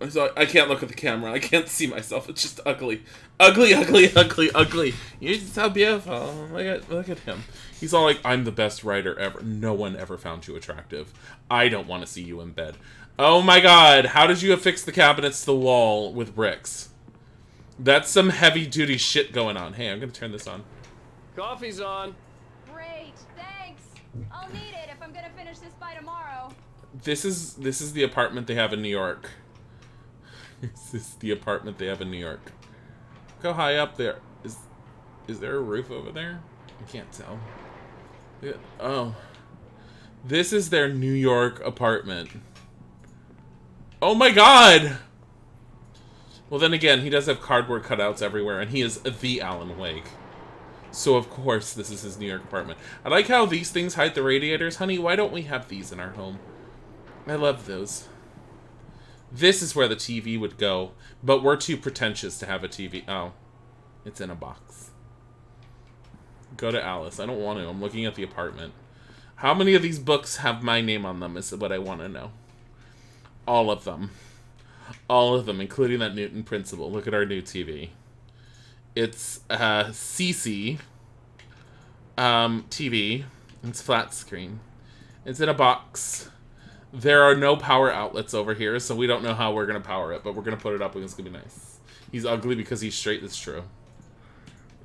I can't look at the camera. I can't see myself. It's just ugly. Ugly, ugly, ugly, ugly. You're so beautiful. Look at, look at him. He's all like, I'm the best writer ever. No one ever found you attractive. I don't want to see you in bed. Oh my god, how did you affix the cabinets to the wall with bricks? That's some heavy duty shit going on. Hey, I'm gonna turn this on. Coffee's on. Great, thanks. I'll need it if I'm gonna finish this by tomorrow. This is this is the apartment they have in New York. this is the apartment they have in New York. Look how high up there is. Is there a roof over there? I can't tell. Yeah, Oh, this is their New York apartment. Oh my God! Well, then again, he does have cardboard cutouts everywhere, and he is the Alan Wake. So of course this is his New York apartment. I like how these things hide the radiators. Honey, why don't we have these in our home? I love those. This is where the TV would go, but we're too pretentious to have a TV. Oh, it's in a box. Go to Alice. I don't want to. I'm looking at the apartment. How many of these books have my name on them is what I want to know. All of them. All of them, including that Newton Principle. Look at our new TV. It's uh, CC um, TV. It's flat screen. It's in a box. There are no power outlets over here, so we don't know how we're going to power it, but we're going to put it up and it's going to be nice. He's ugly because he's straight. That's true.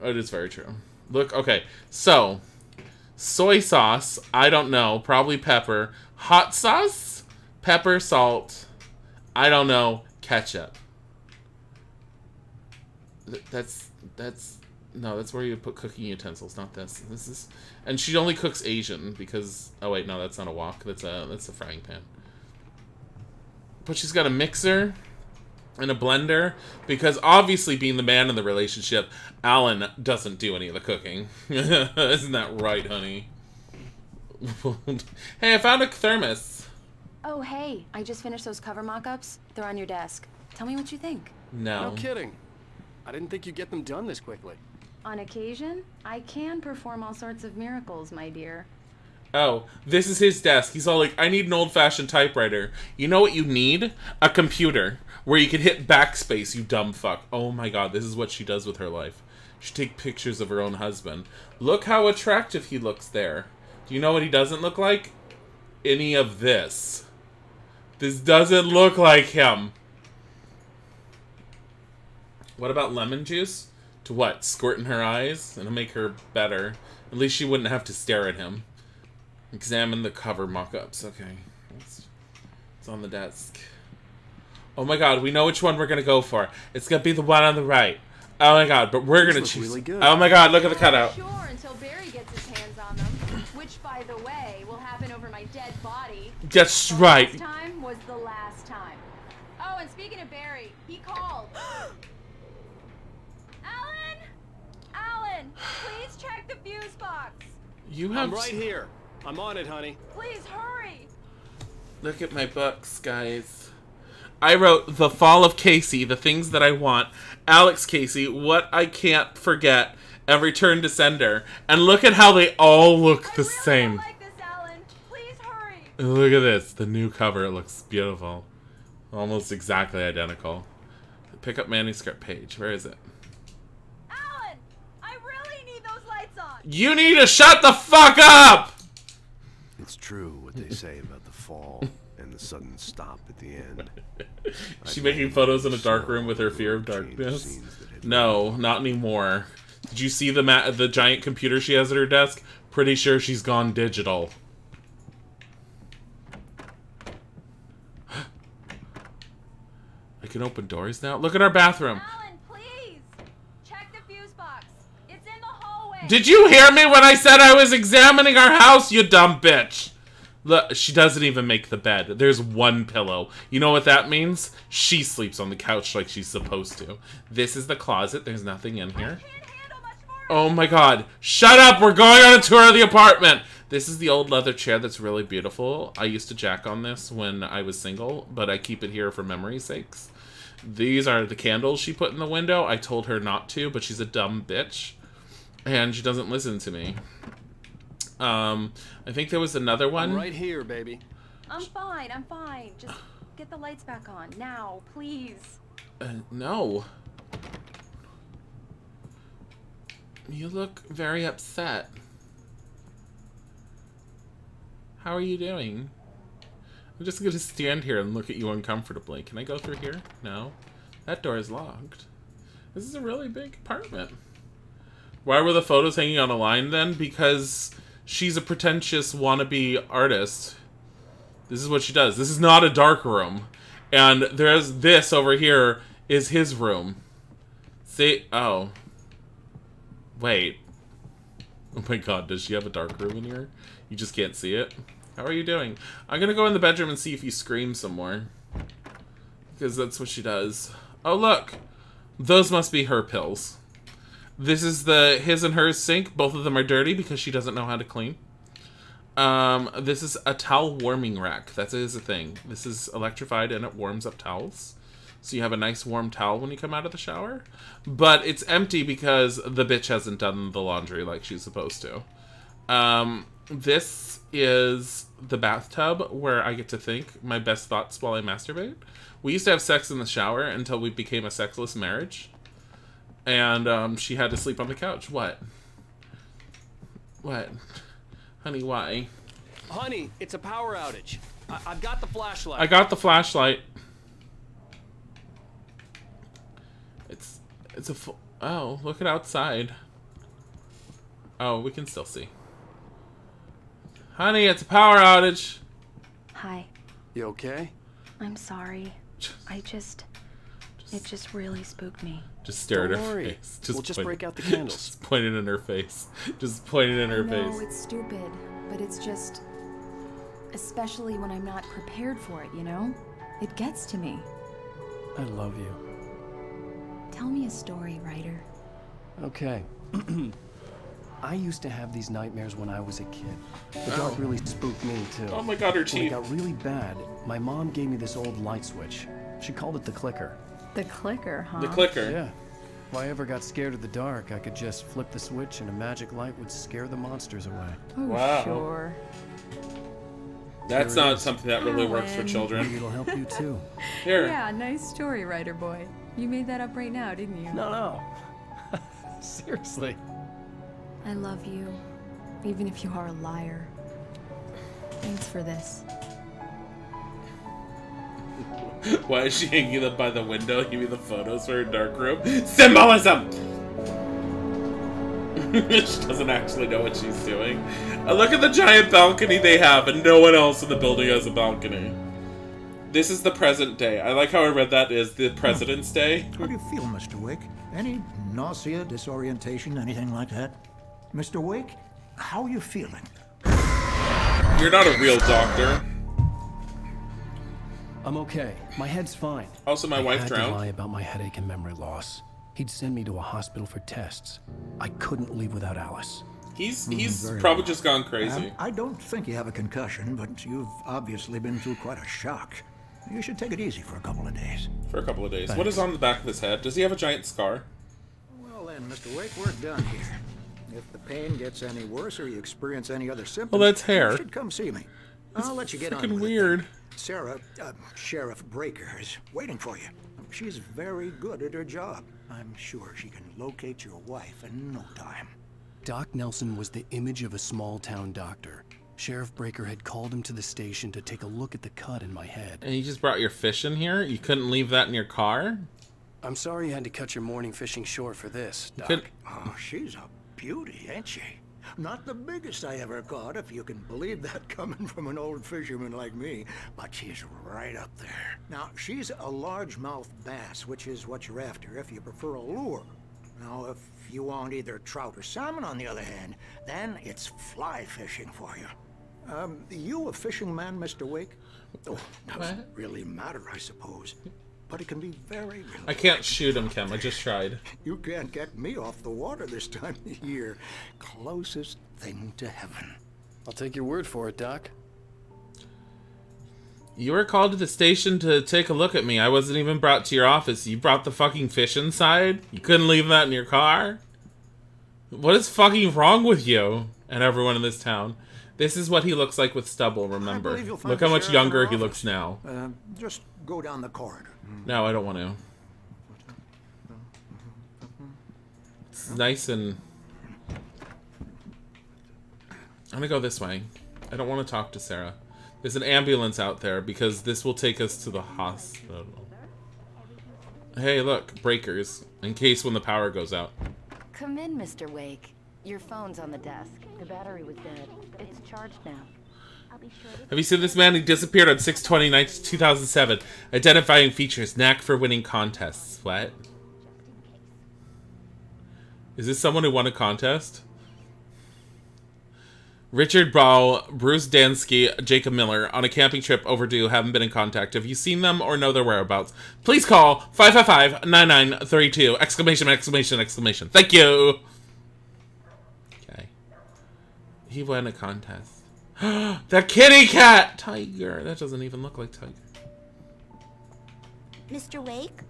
It is very true. Look, okay. So, soy sauce. I don't know. Probably pepper. Hot sauce? Pepper, salt. I don't know. Ketchup. Th- That's that's no, that's where you put cooking utensils, not this. This is and she only cooks Asian because oh wait, no, that's not a wok. That's a that's a frying pan. But she's got a mixer and a blender because obviously being the man in the relationship, Alan doesn't do any of the cooking. Isn't that right, honey? hey, I found a thermos. Oh, hey, I just finished those cover mock-ups. They're on your desk. Tell me what you think. No. No kidding. I didn't think you'd get them done this quickly. On occasion, I can perform all sorts of miracles, my dear. Oh, this is his desk. He's all like, I need an old fashioned typewriter. You know what you need? A computer where you can hit backspace, you dumb fuck. Oh my god, this is what she does with her life. She take pictures of her own husband. Look how attractive he looks there. Do you know what he doesn't look like? Any of this. This doesn't look like him. What about lemon juice? To what? Squirt in her eyes? And make her better. At least she wouldn't have to stare at him. Examine the cover mock-ups. Okay. It's, it's on the desk. Oh my god, we know which one we're gonna go for. It's gonna be the one on the right. Oh my god, but we're These gonna choose. really good. Oh my god, look at the cutout. Sure, until Barry gets his hands on them, which, by the way, will happen over my dead body. That's The right. Last time was the last time. Oh, and speaking of Barry, he called. Alan, Alan, please check the fuse box. You have I'm right here. I'm on it, honey. Please hurry. Look at my books, guys. I wrote The Fall of Casey, The Things That I Want, Alex Casey, What I Can't Forget, and Return to Sender. And look at how they all look the same. Like this, Alan. Please hurry. Look at this. The new cover looks beautiful. Almost exactly identical. Pick up manuscript page. Where is it? Alan, I really need those lights on. You need to shut the fuck up! It's true what they say about the fall and the sudden stop at the end. Is she making photos in a dark room with her fear of darkness? No, not anymore. Did you see the ma- the giant computer she has at her desk? Pretty sure she's gone digital. I can open doors now. Look at our bathroom. Alan, please check the fuse box. It's in the hallway. Did you hear me when I said I was examining our house, you dumb bitch? Look, she doesn't even make the bed. There's one pillow. You know what that means? She sleeps on the couch like she's supposed to. This is the closet. There's nothing in here. Oh my god. Shut up! We're going on a tour of the apartment! This is the old leather chair that's really beautiful. I used to jack on this when I was single, but I keep it here for memory sakes. These are the candles she put in the window. I told her not to, but she's a dumb bitch. And she doesn't listen to me. Um, I think there was another one. I'm right here, baby. I'm fine. I'm fine. Just get the lights back on now, please. Uh, no. You look very upset. How are you doing? I'm just gonna stand here and look at you uncomfortably. Can I go through here? No. That door is locked. This is a really big apartment. Why were the photos hanging on a line then? Because she's a pretentious wannabe artist. This is what she does. This is not a dark room. And there's this over here is his room. See? Oh. Wait. Oh my god, does she have a dark room in here? You just can't see it? How are you doing? I'm gonna go in the bedroom and see if you scream some more. Because that's what she does. Oh, look! Those must be her pills. This is the his and hers sink. Both of them are dirty because she doesn't know how to clean. Um, this is a towel warming rack. That is a thing. This is electrified and it warms up towels. So you have a nice warm towel when you come out of the shower. But it's empty because the bitch hasn't done the laundry like she's supposed to. Um, this is the bathtub where I get to think my best thoughts while I masturbate. We used to have sex in the shower until we became a sexless marriage. And um, she had to sleep on the couch. What? What? Honey, why? Honey, it's a power outage. I- I've got the flashlight. I got the flashlight. It's it's a full. Oh, look at outside. Oh, we can still see. Honey, it's a power outage. Hi. You okay? I'm sorry. I just. It just really spooked me. Just stare Don't at her worry. face. We'll just break out the candles. Just point it in her face. Just point it in her I know face. it's stupid, but it's just. Especially when I'm not prepared for it, you know? It gets to me. I love you. Tell me a story, writer. Okay. I used to have these nightmares when I was a kid. The dark Oh. really spooked me too. Oh my God, her When it got really bad, my mom gave me this old light switch. She called it the clicker. The clicker, huh? The clicker. Yeah. If I ever got scared of the dark, I could just flip the switch and a magic light would scare the monsters away. Oh, Wow. sure. That's not something that really oh, works for children. Maybe it'll help you too. Here. Yeah, nice story, writer boy. You made that up right now, didn't you? No, no. Seriously. I love you, even if you are a liar. Thanks for this. Why is she hanging up by the window? Give me the photos for her dark room. Symbolism! she doesn't actually know what she's doing. Uh, look at the giant balcony they have, and no one else in the building has a balcony. This is the present day. I like how I read that as the President's Day. How do you feel, Mr. Wick? Any nausea, disorientation, anything like that? Mr. Wake, how are you feeling? You're not a real doctor. I'm okay. My head's fine. Also, my I wife had drowned. to lie about my headache and memory loss. He'd send me to a hospital for tests. I couldn't leave without Alice. He's Hmm, he's very probably well. just gone crazy. Um, I don't think you have a concussion, but you've obviously been through quite a shock. You should take it easy for a couple of days. For a couple of days. What is on the back of his head? Does he have a giant scar? Well then, Mr. Wake, we're done here. If the pain gets any worse or you experience any other symptoms, Well, that's hair. you should come see me. It's I'll let you get on freaking with it. weird. Sarah, uh, Sheriff Breaker, is waiting for you. She's very good at her job. I'm sure she can locate your wife in no time. Doc Nelson was the image of a small town doctor. Sheriff Breaker had called him to the station to take a look at the cut in my head. And you just brought your fish in here? You couldn't leave that in your car? I'm sorry you had to cut your morning fishing short for this, Doc. Could- Oh, she's a beauty, ain't she? Not the biggest I ever caught, if you can believe that coming from an old fisherman like me, but she's right up there. Now, she's a largemouth bass, which is what you're after if you prefer a lure. Now, if you want either trout or salmon, on the other hand, then it's fly fishing for you. Um, you a fishing man, Mr. Wake? Oh, doesn't really matter, I suppose. But it can be very I can't shoot him, Kim. I just tried. you can't get me off the water this time of year. Closest thing to heaven. I'll take your word for it, Doc. You were called to the station to take a look at me. I wasn't even brought to your office. You brought the fucking fish inside? You couldn't leave that in your car? What is fucking wrong with you and everyone in this town? This is what he looks like with stubble, remember. believe you'll find Look how much younger he looks now. Uh, just go down the corridor. No, I don't want to. It's nice and. I'm gonna go this way. I don't want to talk to Sarah. There's an ambulance out there because this will take us to the hospital. Hey, look, breakers. In case when the power goes out. Come in, Mr. Wake. Your phone's on the desk. The battery was dead. It's charged now. Sure. Have you seen this man? He disappeared on 629 2007. Identifying features, knack for winning contests. What? Is this someone who won a contest? Richard Ball, Bruce Dansky, Jacob Miller on a camping trip overdue haven't been in contact. Have you seen them or know their whereabouts? Please call 555-9932! Exclamation, exclamation, exclamation. Thank you! Okay. He won a contest. the kitty cat! Tiger. That doesn't even look like Tiger. Mr. Wake,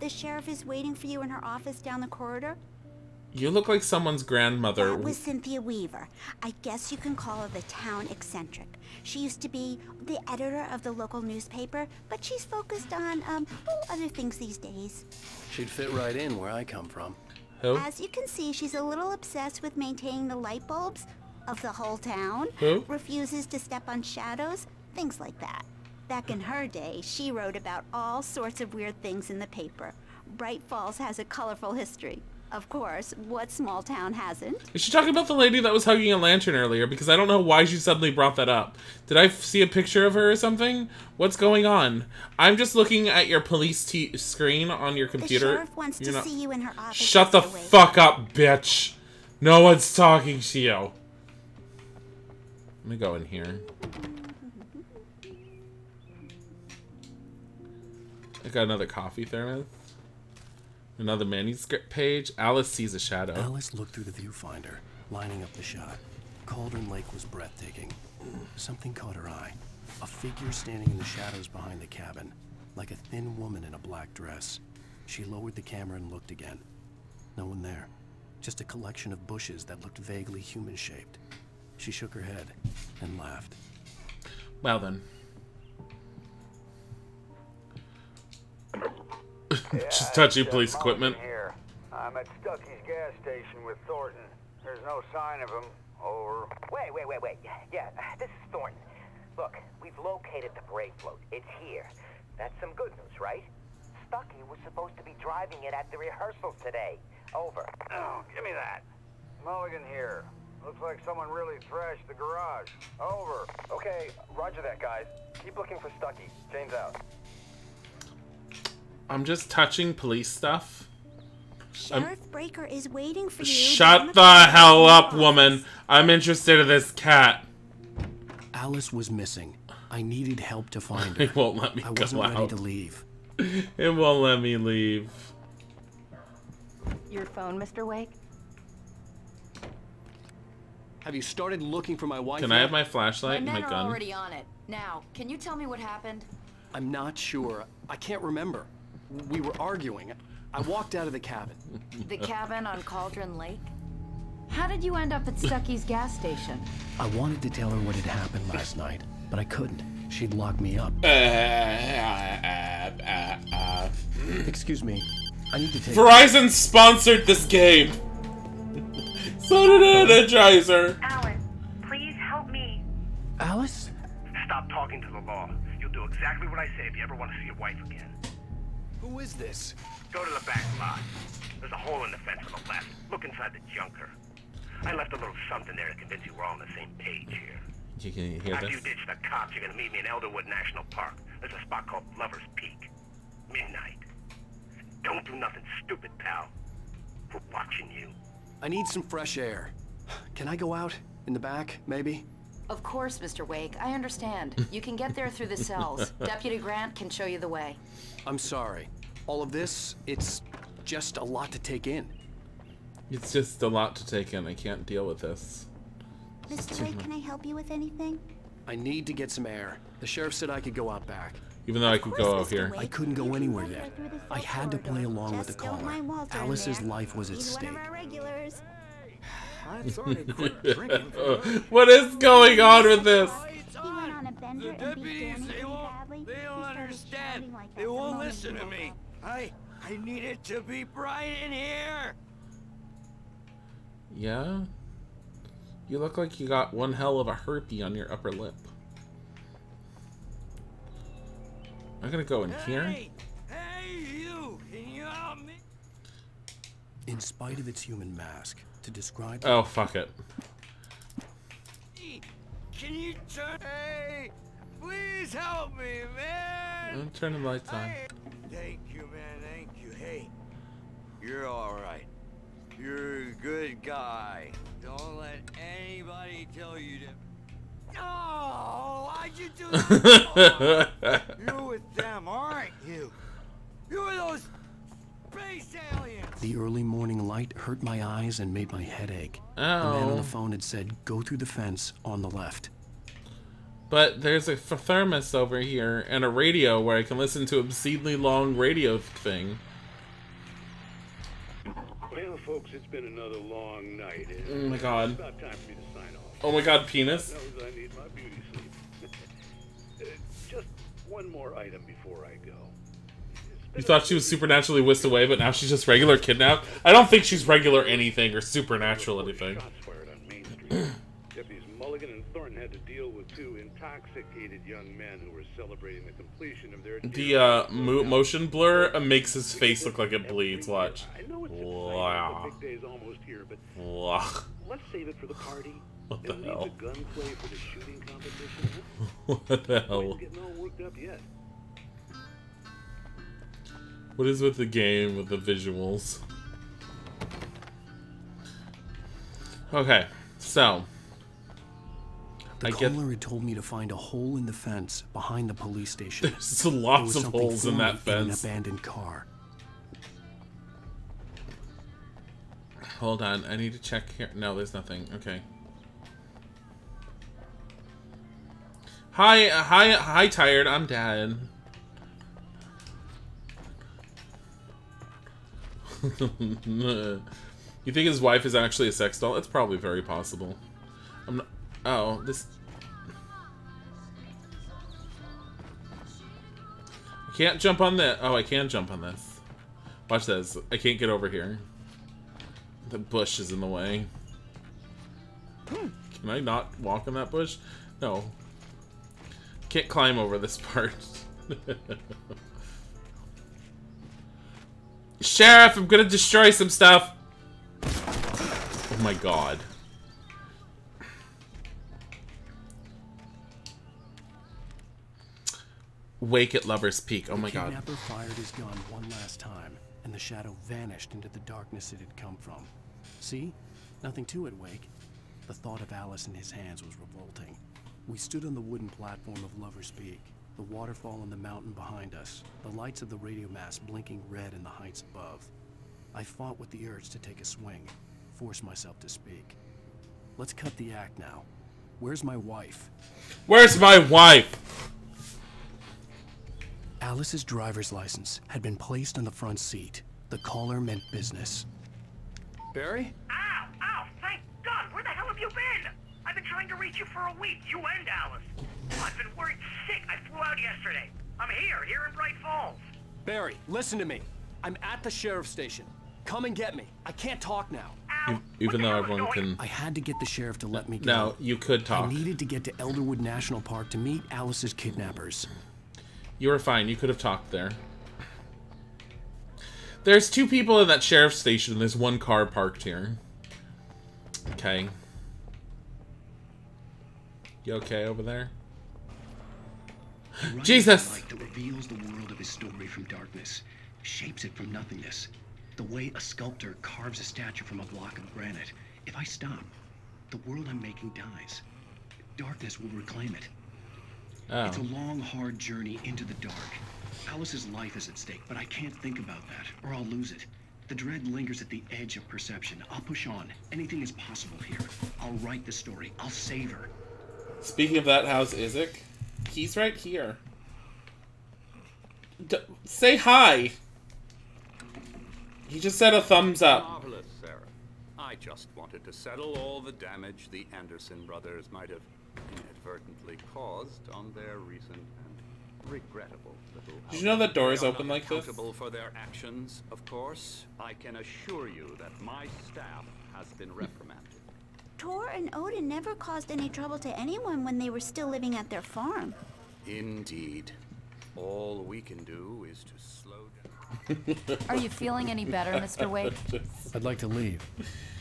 the sheriff is waiting for you in her office down the corridor. You look like someone's grandmother. That was Cynthia Weaver. I guess you can call her the town eccentric. She used to be the editor of the local newspaper, but she's focused on um other things these days. She'd fit right in where I come from. Who? As you can see, she's a little obsessed with maintaining the light bulbs of the whole town. Who? Refuses to step on shadows, things like that. Back in her day, she wrote about all sorts of weird things in the paper. Bright Falls has a colorful history. Of course, what small town hasn't? Is she talking about the lady that was hugging a lantern earlier? Because I don't know why she suddenly brought that up. Did I see a picture of her or something? What's going on? I'm just looking at your police t- screen on your The computer. sheriff wants You're to not- see you in her office. Shut the fuck up, bitch. No one's talking to you. Let me go in here. I got another coffee thermos. Another manuscript page. Alice sees a shadow. Alice looked through the viewfinder, lining up the shot. Cauldron Lake was breathtaking. Something caught her eye. A figure standing in the shadows behind the cabin, like a thin woman in a black dress. She lowered the camera and looked again. No one there. Just a collection of bushes that looked vaguely human-shaped. She shook her head and laughed. Well then. Just touchy police equipment. Here. I'm at Stucky's gas station with Thornton. There's no sign of him. Over. Wait, wait, wait, wait. Yeah, this is Thornton. Look, we've located the parade float. It's here. That's some good news, right? Stucky was supposed to be driving it at the rehearsal today. Over. Oh, give me that. Mulligan here. Looks like someone really thrashed the garage. Over. Okay, roger that, guys. Keep looking for Stucky. Jane's out. I'm just touching police stuff. I'm- Sheriff Breaker is waiting for you. Shut the hell up, woman. I'm interested in this cat. Alice was missing. I needed help to find her. It won't let me I wasn't ready out. to leave. It won't let me leave. Your phone, Mr. Wake? Have you started looking for my wife? Can I have my flashlight and men my are gun? already on it. Now, can you tell me what happened? I'm not sure. I can't remember. We were arguing. I walked out of the cabin. The cabin on Cauldron Lake? How did you end up at Stucky's gas station? I wanted to tell her what had happened last night, but I couldn't. She'd lock me up. Uh, uh, uh, Excuse me. I need to take. Verizon sponsored this game. So did Energizer. Alan, please help me. Alice? Stop talking to the law. You'll do exactly what I say if you ever want to see your wife again. Who is this? Go to the back lot. There's a hole in the fence on the left. Look inside the junker. I left a little something there to convince you we're all on the same page here. You can hear After this? you ditch the cops, you're gonna meet me in Elderwood National Park. There's a spot called Lover's Peak. Midnight. Don't do nothing stupid, pal. We're watching you. I need some fresh air. Can I go out? In the back, maybe? Of course, Mr. Wake. I understand. You can get there through the cells. Deputy Grant can show you the way. I'm sorry. All of this, it's just a lot to take in. It's just a lot to take in. I can't deal with this. Mr. Wake, can I help you with anything? I need to get some air. The sheriff said I could go out back. Even though I could go out here. I couldn't go anywhere yet. I had to play along with the Just caller. mind Walter in Alice's life was at He's stake. one of our regulars. I thought he quit drinking for good. what is going on with this? He went on a bender and beat Danny. They don't understand. Like They won't listen to me. I I need it to be bright in here. Yeah? You look like you got one hell of a herpy on your upper lip. I'm gonna go in here. Hey, you! Can you help me? In spite of its human mask, to describe. Oh, fuck it. Can you turn? Hey, please help me, man. I'm turning the lights on. Thank you, man. Thank you. Hey, you're all right. You're a good guy. Don't let anybody tell you to. Oh, why'd you do that? You're with them, aren't you? You're those space aliens. The early morning light hurt my eyes and made my head ache. The man on the oh. phone had said, "Go through the fence on the left." But there's a thermos over here and a radio where I can listen to obscenely long radio thing. Well, folks, it's been another long night. Oh my? God. It's about time for me to sign off. Oh my God, penis. One more item before I go. You thought she was supernaturally whisked away, but now she's just regular kidnapped? I don't think she's regular anything or supernatural anything. Fired on Main Street. Deputies Mulligan and Thornton had to deal with two intoxicated young men who were celebrating the completion of their. The uh, mo- motion blur makes his face look like it bleeds. Watch. I know it's. The big day's almost here, but Wow. let's save it for the party. What the and hell? the gunplay for the shooting competition. huh? What the hell? getting all worked up yet. What is with the game with the visuals? Okay, so The I get caller had told me to find a hole in the fence behind the police station. There's lots was of holes in that floating fence. an abandoned car. hold on. I need to check here. No, there's nothing. Okay. Hi, uh, hi, hi, tired. I'm dead. you think his wife is actually a sex doll? It's probably very possible. I'm not. Oh, this. I can't jump on that. Oh, I can jump on this. Watch this. I can't get over here. The bush is in the way. Can I not walk on that bush? No. Can't climb over this part. Sheriff, I'm gonna destroy some stuff. Oh my god. Wake at Lover's Peak. Oh my god. kidnapper fired his gun one last time, and the shadow vanished into the darkness it had come from. See? Nothing to it, Wake. The thought of Alice in his hands was revolting. We stood on the wooden platform of Lover's Peak, the waterfall and the mountain behind us, the lights of the radio mast blinking red in the heights above. I fought with the urge to take a swing, force myself to speak. Let's cut the act now. Where's my wife? Where's my wife? Alice's driver's license had been placed on the front seat. The caller meant business. Barry? Ow! Ow! Thank God! Where the hell have you been? I've been trying to reach you for a week, you and Alice. I've been worried sick. I flew out yesterday. I'm here, here in Bright Falls. Barry, listen to me. I'm at the sheriff's station. Come and get me. I can't talk now. E- Even though everyone can. I had to get the sheriff to let me go. No, you could talk. I needed to get to Elderwood National Park to meet Alice's kidnappers. You were fine. You could have talked there. There's two people in that sheriff's station. There's one car parked here. Okay. You okay over there? He writes Jesus! light that reveals the world of his story from darkness, shapes it from nothingness. The way a sculptor carves a statue from a block of granite. If I stop, the world I'm making dies. Darkness will reclaim it. Oh. It's a long, hard journey into the dark. Alice's life is at stake, but I can't think about that, or I'll lose it. The dread lingers at the edge of perception. I'll push on. Anything is possible here. I'll write the story. I'll save her. Speaking of that, how's Isaac? He's right here. D say hi. He just said a thumbs up. Marvelous, Sarah. I just wanted to settle all the damage the Anderson brothers might have inadvertently caused on their recent and regrettable little. Did you know that doors open like this? For their actions, of course. I can assure you that my staff has been reprimanded. Tor and Odin never caused any trouble to anyone when they were still living at their farm. Indeed. All we can do is to slow down. Are you feeling any better, Mr. Wake? I'd like to leave.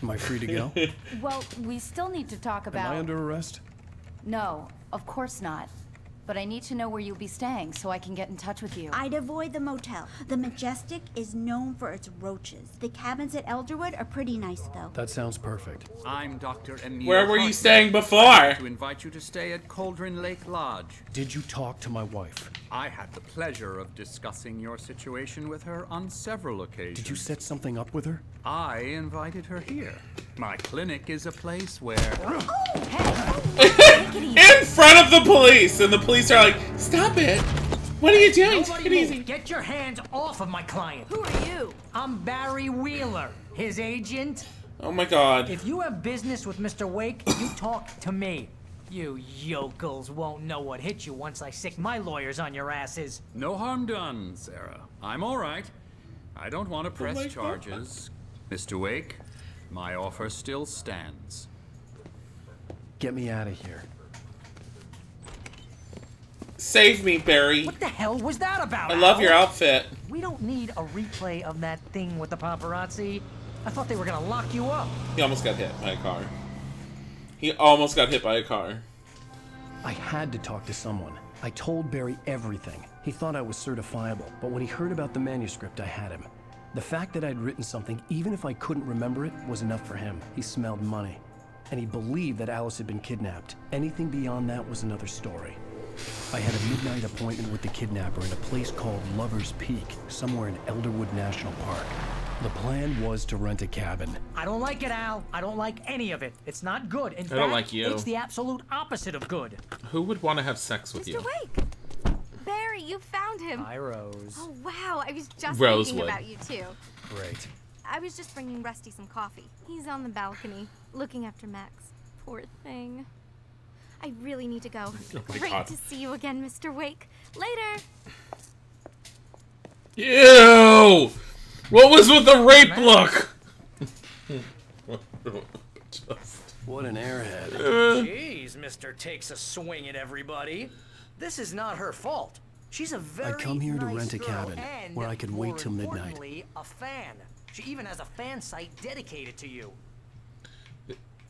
Am I free to go? Well, we still need to talk about... Am about. I under arrest? No, of course not. But I need to know where you'll be staying so I can get in touch with you. I'd avoid the motel. The Majestic is known for its roaches. The cabins at Elderwood are pretty nice, though. That sounds perfect. I'm Dr. Emil Where were you staying before? I'd To invite you to stay at Cauldron Lake Lodge. Did you talk to my wife? I had the pleasure of discussing your situation with her on several occasions. Did you set something up with her? I invited her here. My clinic is a place where. In front of the police, and the police are like, "Stop it! What are you doing? Nobody Take it easy." Get your hands off of my client. Who are you? I'm Barry Wheeler, his agent. Oh my god. If you have business with Mr. Wake, you talk to me. You yokels won't know what hit you once I sick my lawyers on your asses. No harm done, Sarah. I'm all right. I don't want to oh press my God. charges. Mr. Wake, my offer still stands. Get me out of here. Save me, Barry. What the hell was that about? I love Al? your outfit. We don't need a replay of that thing with the paparazzi. I thought they were gonna lock you up. He almost got hit by a car. He almost got hit by a car. I had to talk to someone. I told Barry everything. He thought I was certifiable, but when he heard about the manuscript, I had him. The fact that I'd written something, even if I couldn't remember it, was enough for him. He smelled money. And he believed that Alice had been kidnapped. Anything beyond that was another story. I had a midnight appointment with the kidnapper in a place called Lover's Peak, somewhere in Elderwood National Park. The plan was to rent a cabin. I don't like it, Al. I don't like any of it. It's not good. In I fact, don't like you. It's the absolute opposite of good. Who would want to have sex with you? Wake! Barry, you found him. Hi, Rose. Oh, wow. I was just Rosewood. thinking about you, too. Great. I was just bringing Rusty some coffee. He's on the balcony, looking after Max. Poor thing. I really need to go. Oh Great God. to see you again, Mr. Wake. Later. Ew! What was with the rape look? Just- What an airhead. Uh. Jeez, Mister takes a swing at everybody. This is not her fault. She's a very I'd come here to rent a cabin where I could wait till midnight. A fan. She even has a fan site dedicated to you.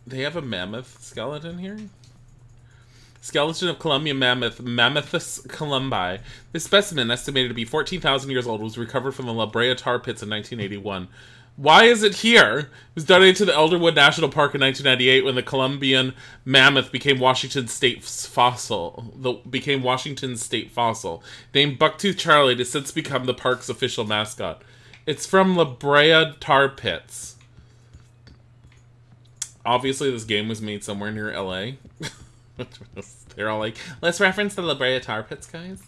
They have a mammoth skeleton here? Skeleton of Columbia mammoth, Mammuthus columbi. This specimen, estimated to be 14,000 years old, was recovered from the La Brea tar pits in 1981. Why is it here? It was donated to the Elderwood National Park in 1998 when the Columbian mammoth became Washington state's fossil. The became Washington State fossil. Named Bucktooth Charlie, it has since become the park's official mascot. It's from La Brea tar pits. Obviously, this game was made somewhere near LA. They're all like, let's reference the La Brea tar pits, guys.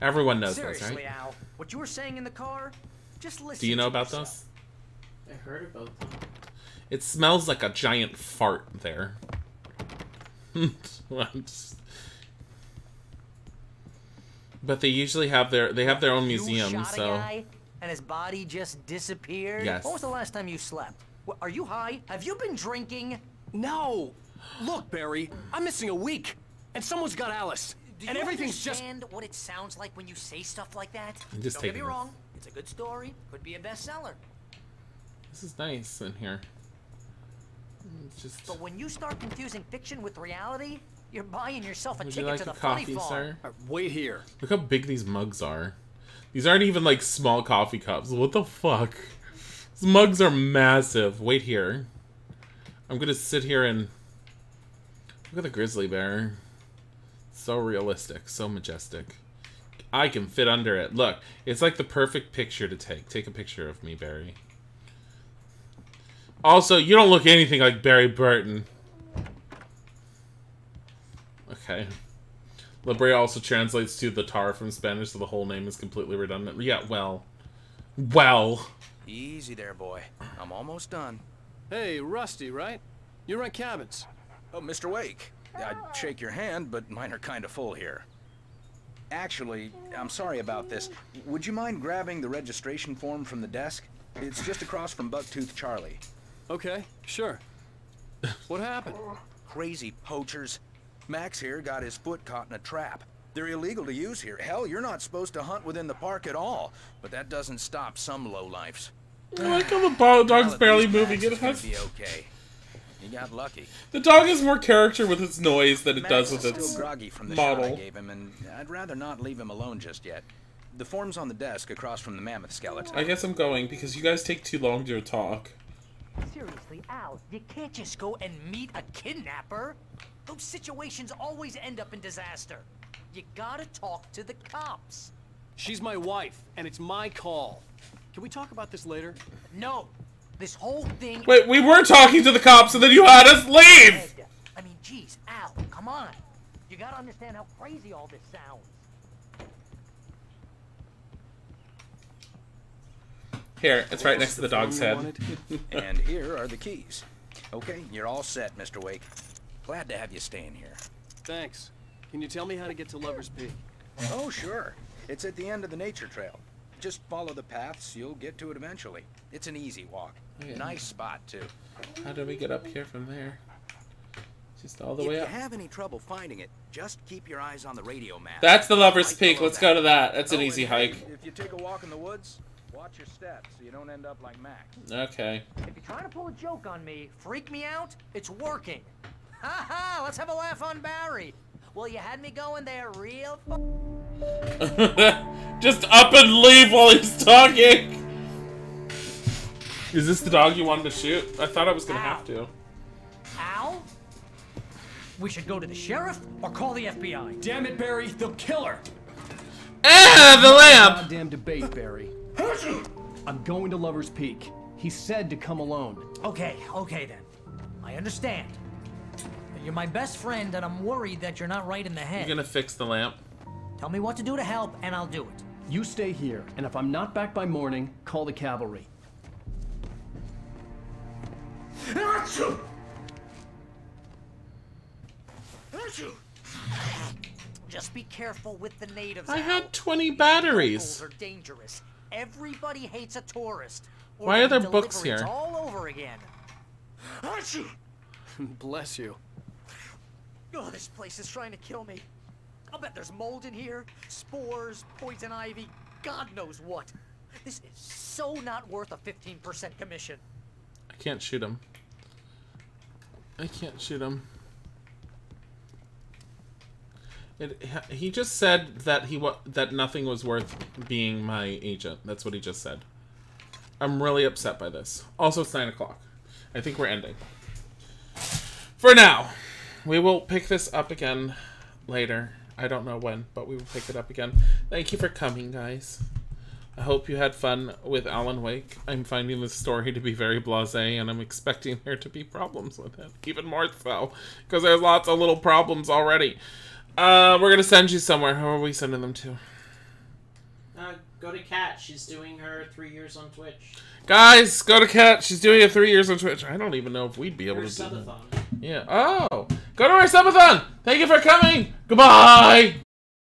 Everyone knows Seriously, right? Al, what you were saying in the car? Just listen. Do you know to about yourself. those? I heard about them. It smells like a giant fart there. but they usually have their they have their own You museum, shot a so guy and his body just disappeared. Yes. When was the last time you slept? Are you high? Have you been drinking? No! Look, Barry, I'm missing a week, and someone's got Alice. Do and you everything's just. understand what it sounds like when you say stuff like that? I'm just Don't get me this. wrong. It's a good story. Could be a bestseller. this is nice in here. It's just But when you start confusing fiction with reality, you're buying yourself a Would you ticket like to the a coffee, funny farm. sir? Wait here. Look how big these mugs are. These aren't even like small coffee cups. What the fuck? These mugs are massive. Wait here. I'm gonna sit here and look at the grizzly bear. So realistic, so majestic. I can fit under it. Look, it's like the perfect picture to take. Take a picture of me, Barry. Also, you don't look anything like Barry Burton. Okay. La Brea also translates to the tar from Spanish, so the whole name is completely redundant. Yeah, well. Well. Easy there, boy. I'm almost done. Hey, Rusty, right? You rent cabins. Oh, Mr. Wake. I'd shake your hand, but mine are kind of full here. Actually, I'm sorry about this. Would you mind grabbing the registration form from the desk? It's just across from Bucktooth Charlie. Okay, sure. What happened? Crazy poachers. Max here got his foot caught in a trap. They're illegal to use here. Hell, you're not supposed to hunt within the park at all. But that doesn't stop some lowlifes. I like how the bo- dog's barely moving. Max It is gonna has be okay. You got lucky. the dog has more character with its noise than it Max does with is its still groggy from the shot I gave him, and I'd rather not leave him alone just yet. The form's on the desk across from the mammoth skeleton. I guess I'm going because you guys take too long to talk. Seriously, Al, you can't just go and meet a kidnapper. Those situations always end up in disaster. You gotta talk to the cops. She's my wife, and it's my call. Can we talk about this later? No, this whole thing. Wait, we were talking to the cops and then you had us leave! I mean, geez, Al, come on. You gotta understand how crazy all this sounds. Here, it's right next to the dog's head. and here are the keys. Okay, you're all set, Mr. Wake. Glad to have you staying here. Thanks. Can you tell me how to get to Lover's Peak? Oh, sure. It's at the end of the nature trail. Just follow the paths, you'll get to it eventually. It's an easy walk. Yeah. Nice spot, too. How do we get up here from there? Just all the if way you have any trouble finding it, just keep your eyes on the radio map. That's the Lover's Peak. Let's go to that. That's an easy hike. If you take a walk in the woods, watch your steps so you don't end up like Max. Okay. If you're trying to pull a joke on me, freak me out, it's working. Ha ha! Let's have a laugh on Barry. Well, you had me going there real. Just up and leave while he's talking. Is this the dog you wanted to shoot? I thought I was gonna have to. Al? We should go to the sheriff or call the FBI. Damn it, Barry, they'll kill her. Ah, the lamp. Goddamn debate, Barry. I'm going to Lover's Peak. He said to come alone. Okay, okay then. I understand. You're my best friend, and I'm worried that you're not right in the head. You head. gonna fix the lamp? Tell me what to do to help, and I'll do it. You stay here, and if I'm not back by morning, call the cavalry. Achoo! Achoo! Just be careful with the natives. I Al. had 20 These batteries. locals are dangerous. Everybody hates a tourist. Why are there books deliveries here? All over again. Achoo! Bless you. Oh, this place is trying to kill me. I'll bet there's mold in here, spores, poison ivy, God knows what. This is so not worth a 15% commission. I can't shoot him. I can't shoot him. It, he just said that he wa- that nothing was worth being my agent. That's what he just said. I'm really upset by this. Also, it's nine o'clock. I think we're ending. For now, we will pick this up again later. I don't know when, but we will pick it up again. Thank you for coming, guys. I hope you had fun with Alan Wake. I'm finding this story to be very blasé, and I'm expecting there to be problems with it. Even more so, because there's lots of little problems already. Uh, we're gonna send you somewhere. Who are we sending them to? Uh, go to Kat. She's doing her three years on Twitch. Guys, go to Kat. She's doing it three years on Twitch. I don't even know if we'd be able Her to do that. Yeah. Oh, go to our subathon. Thank you for coming. Goodbye.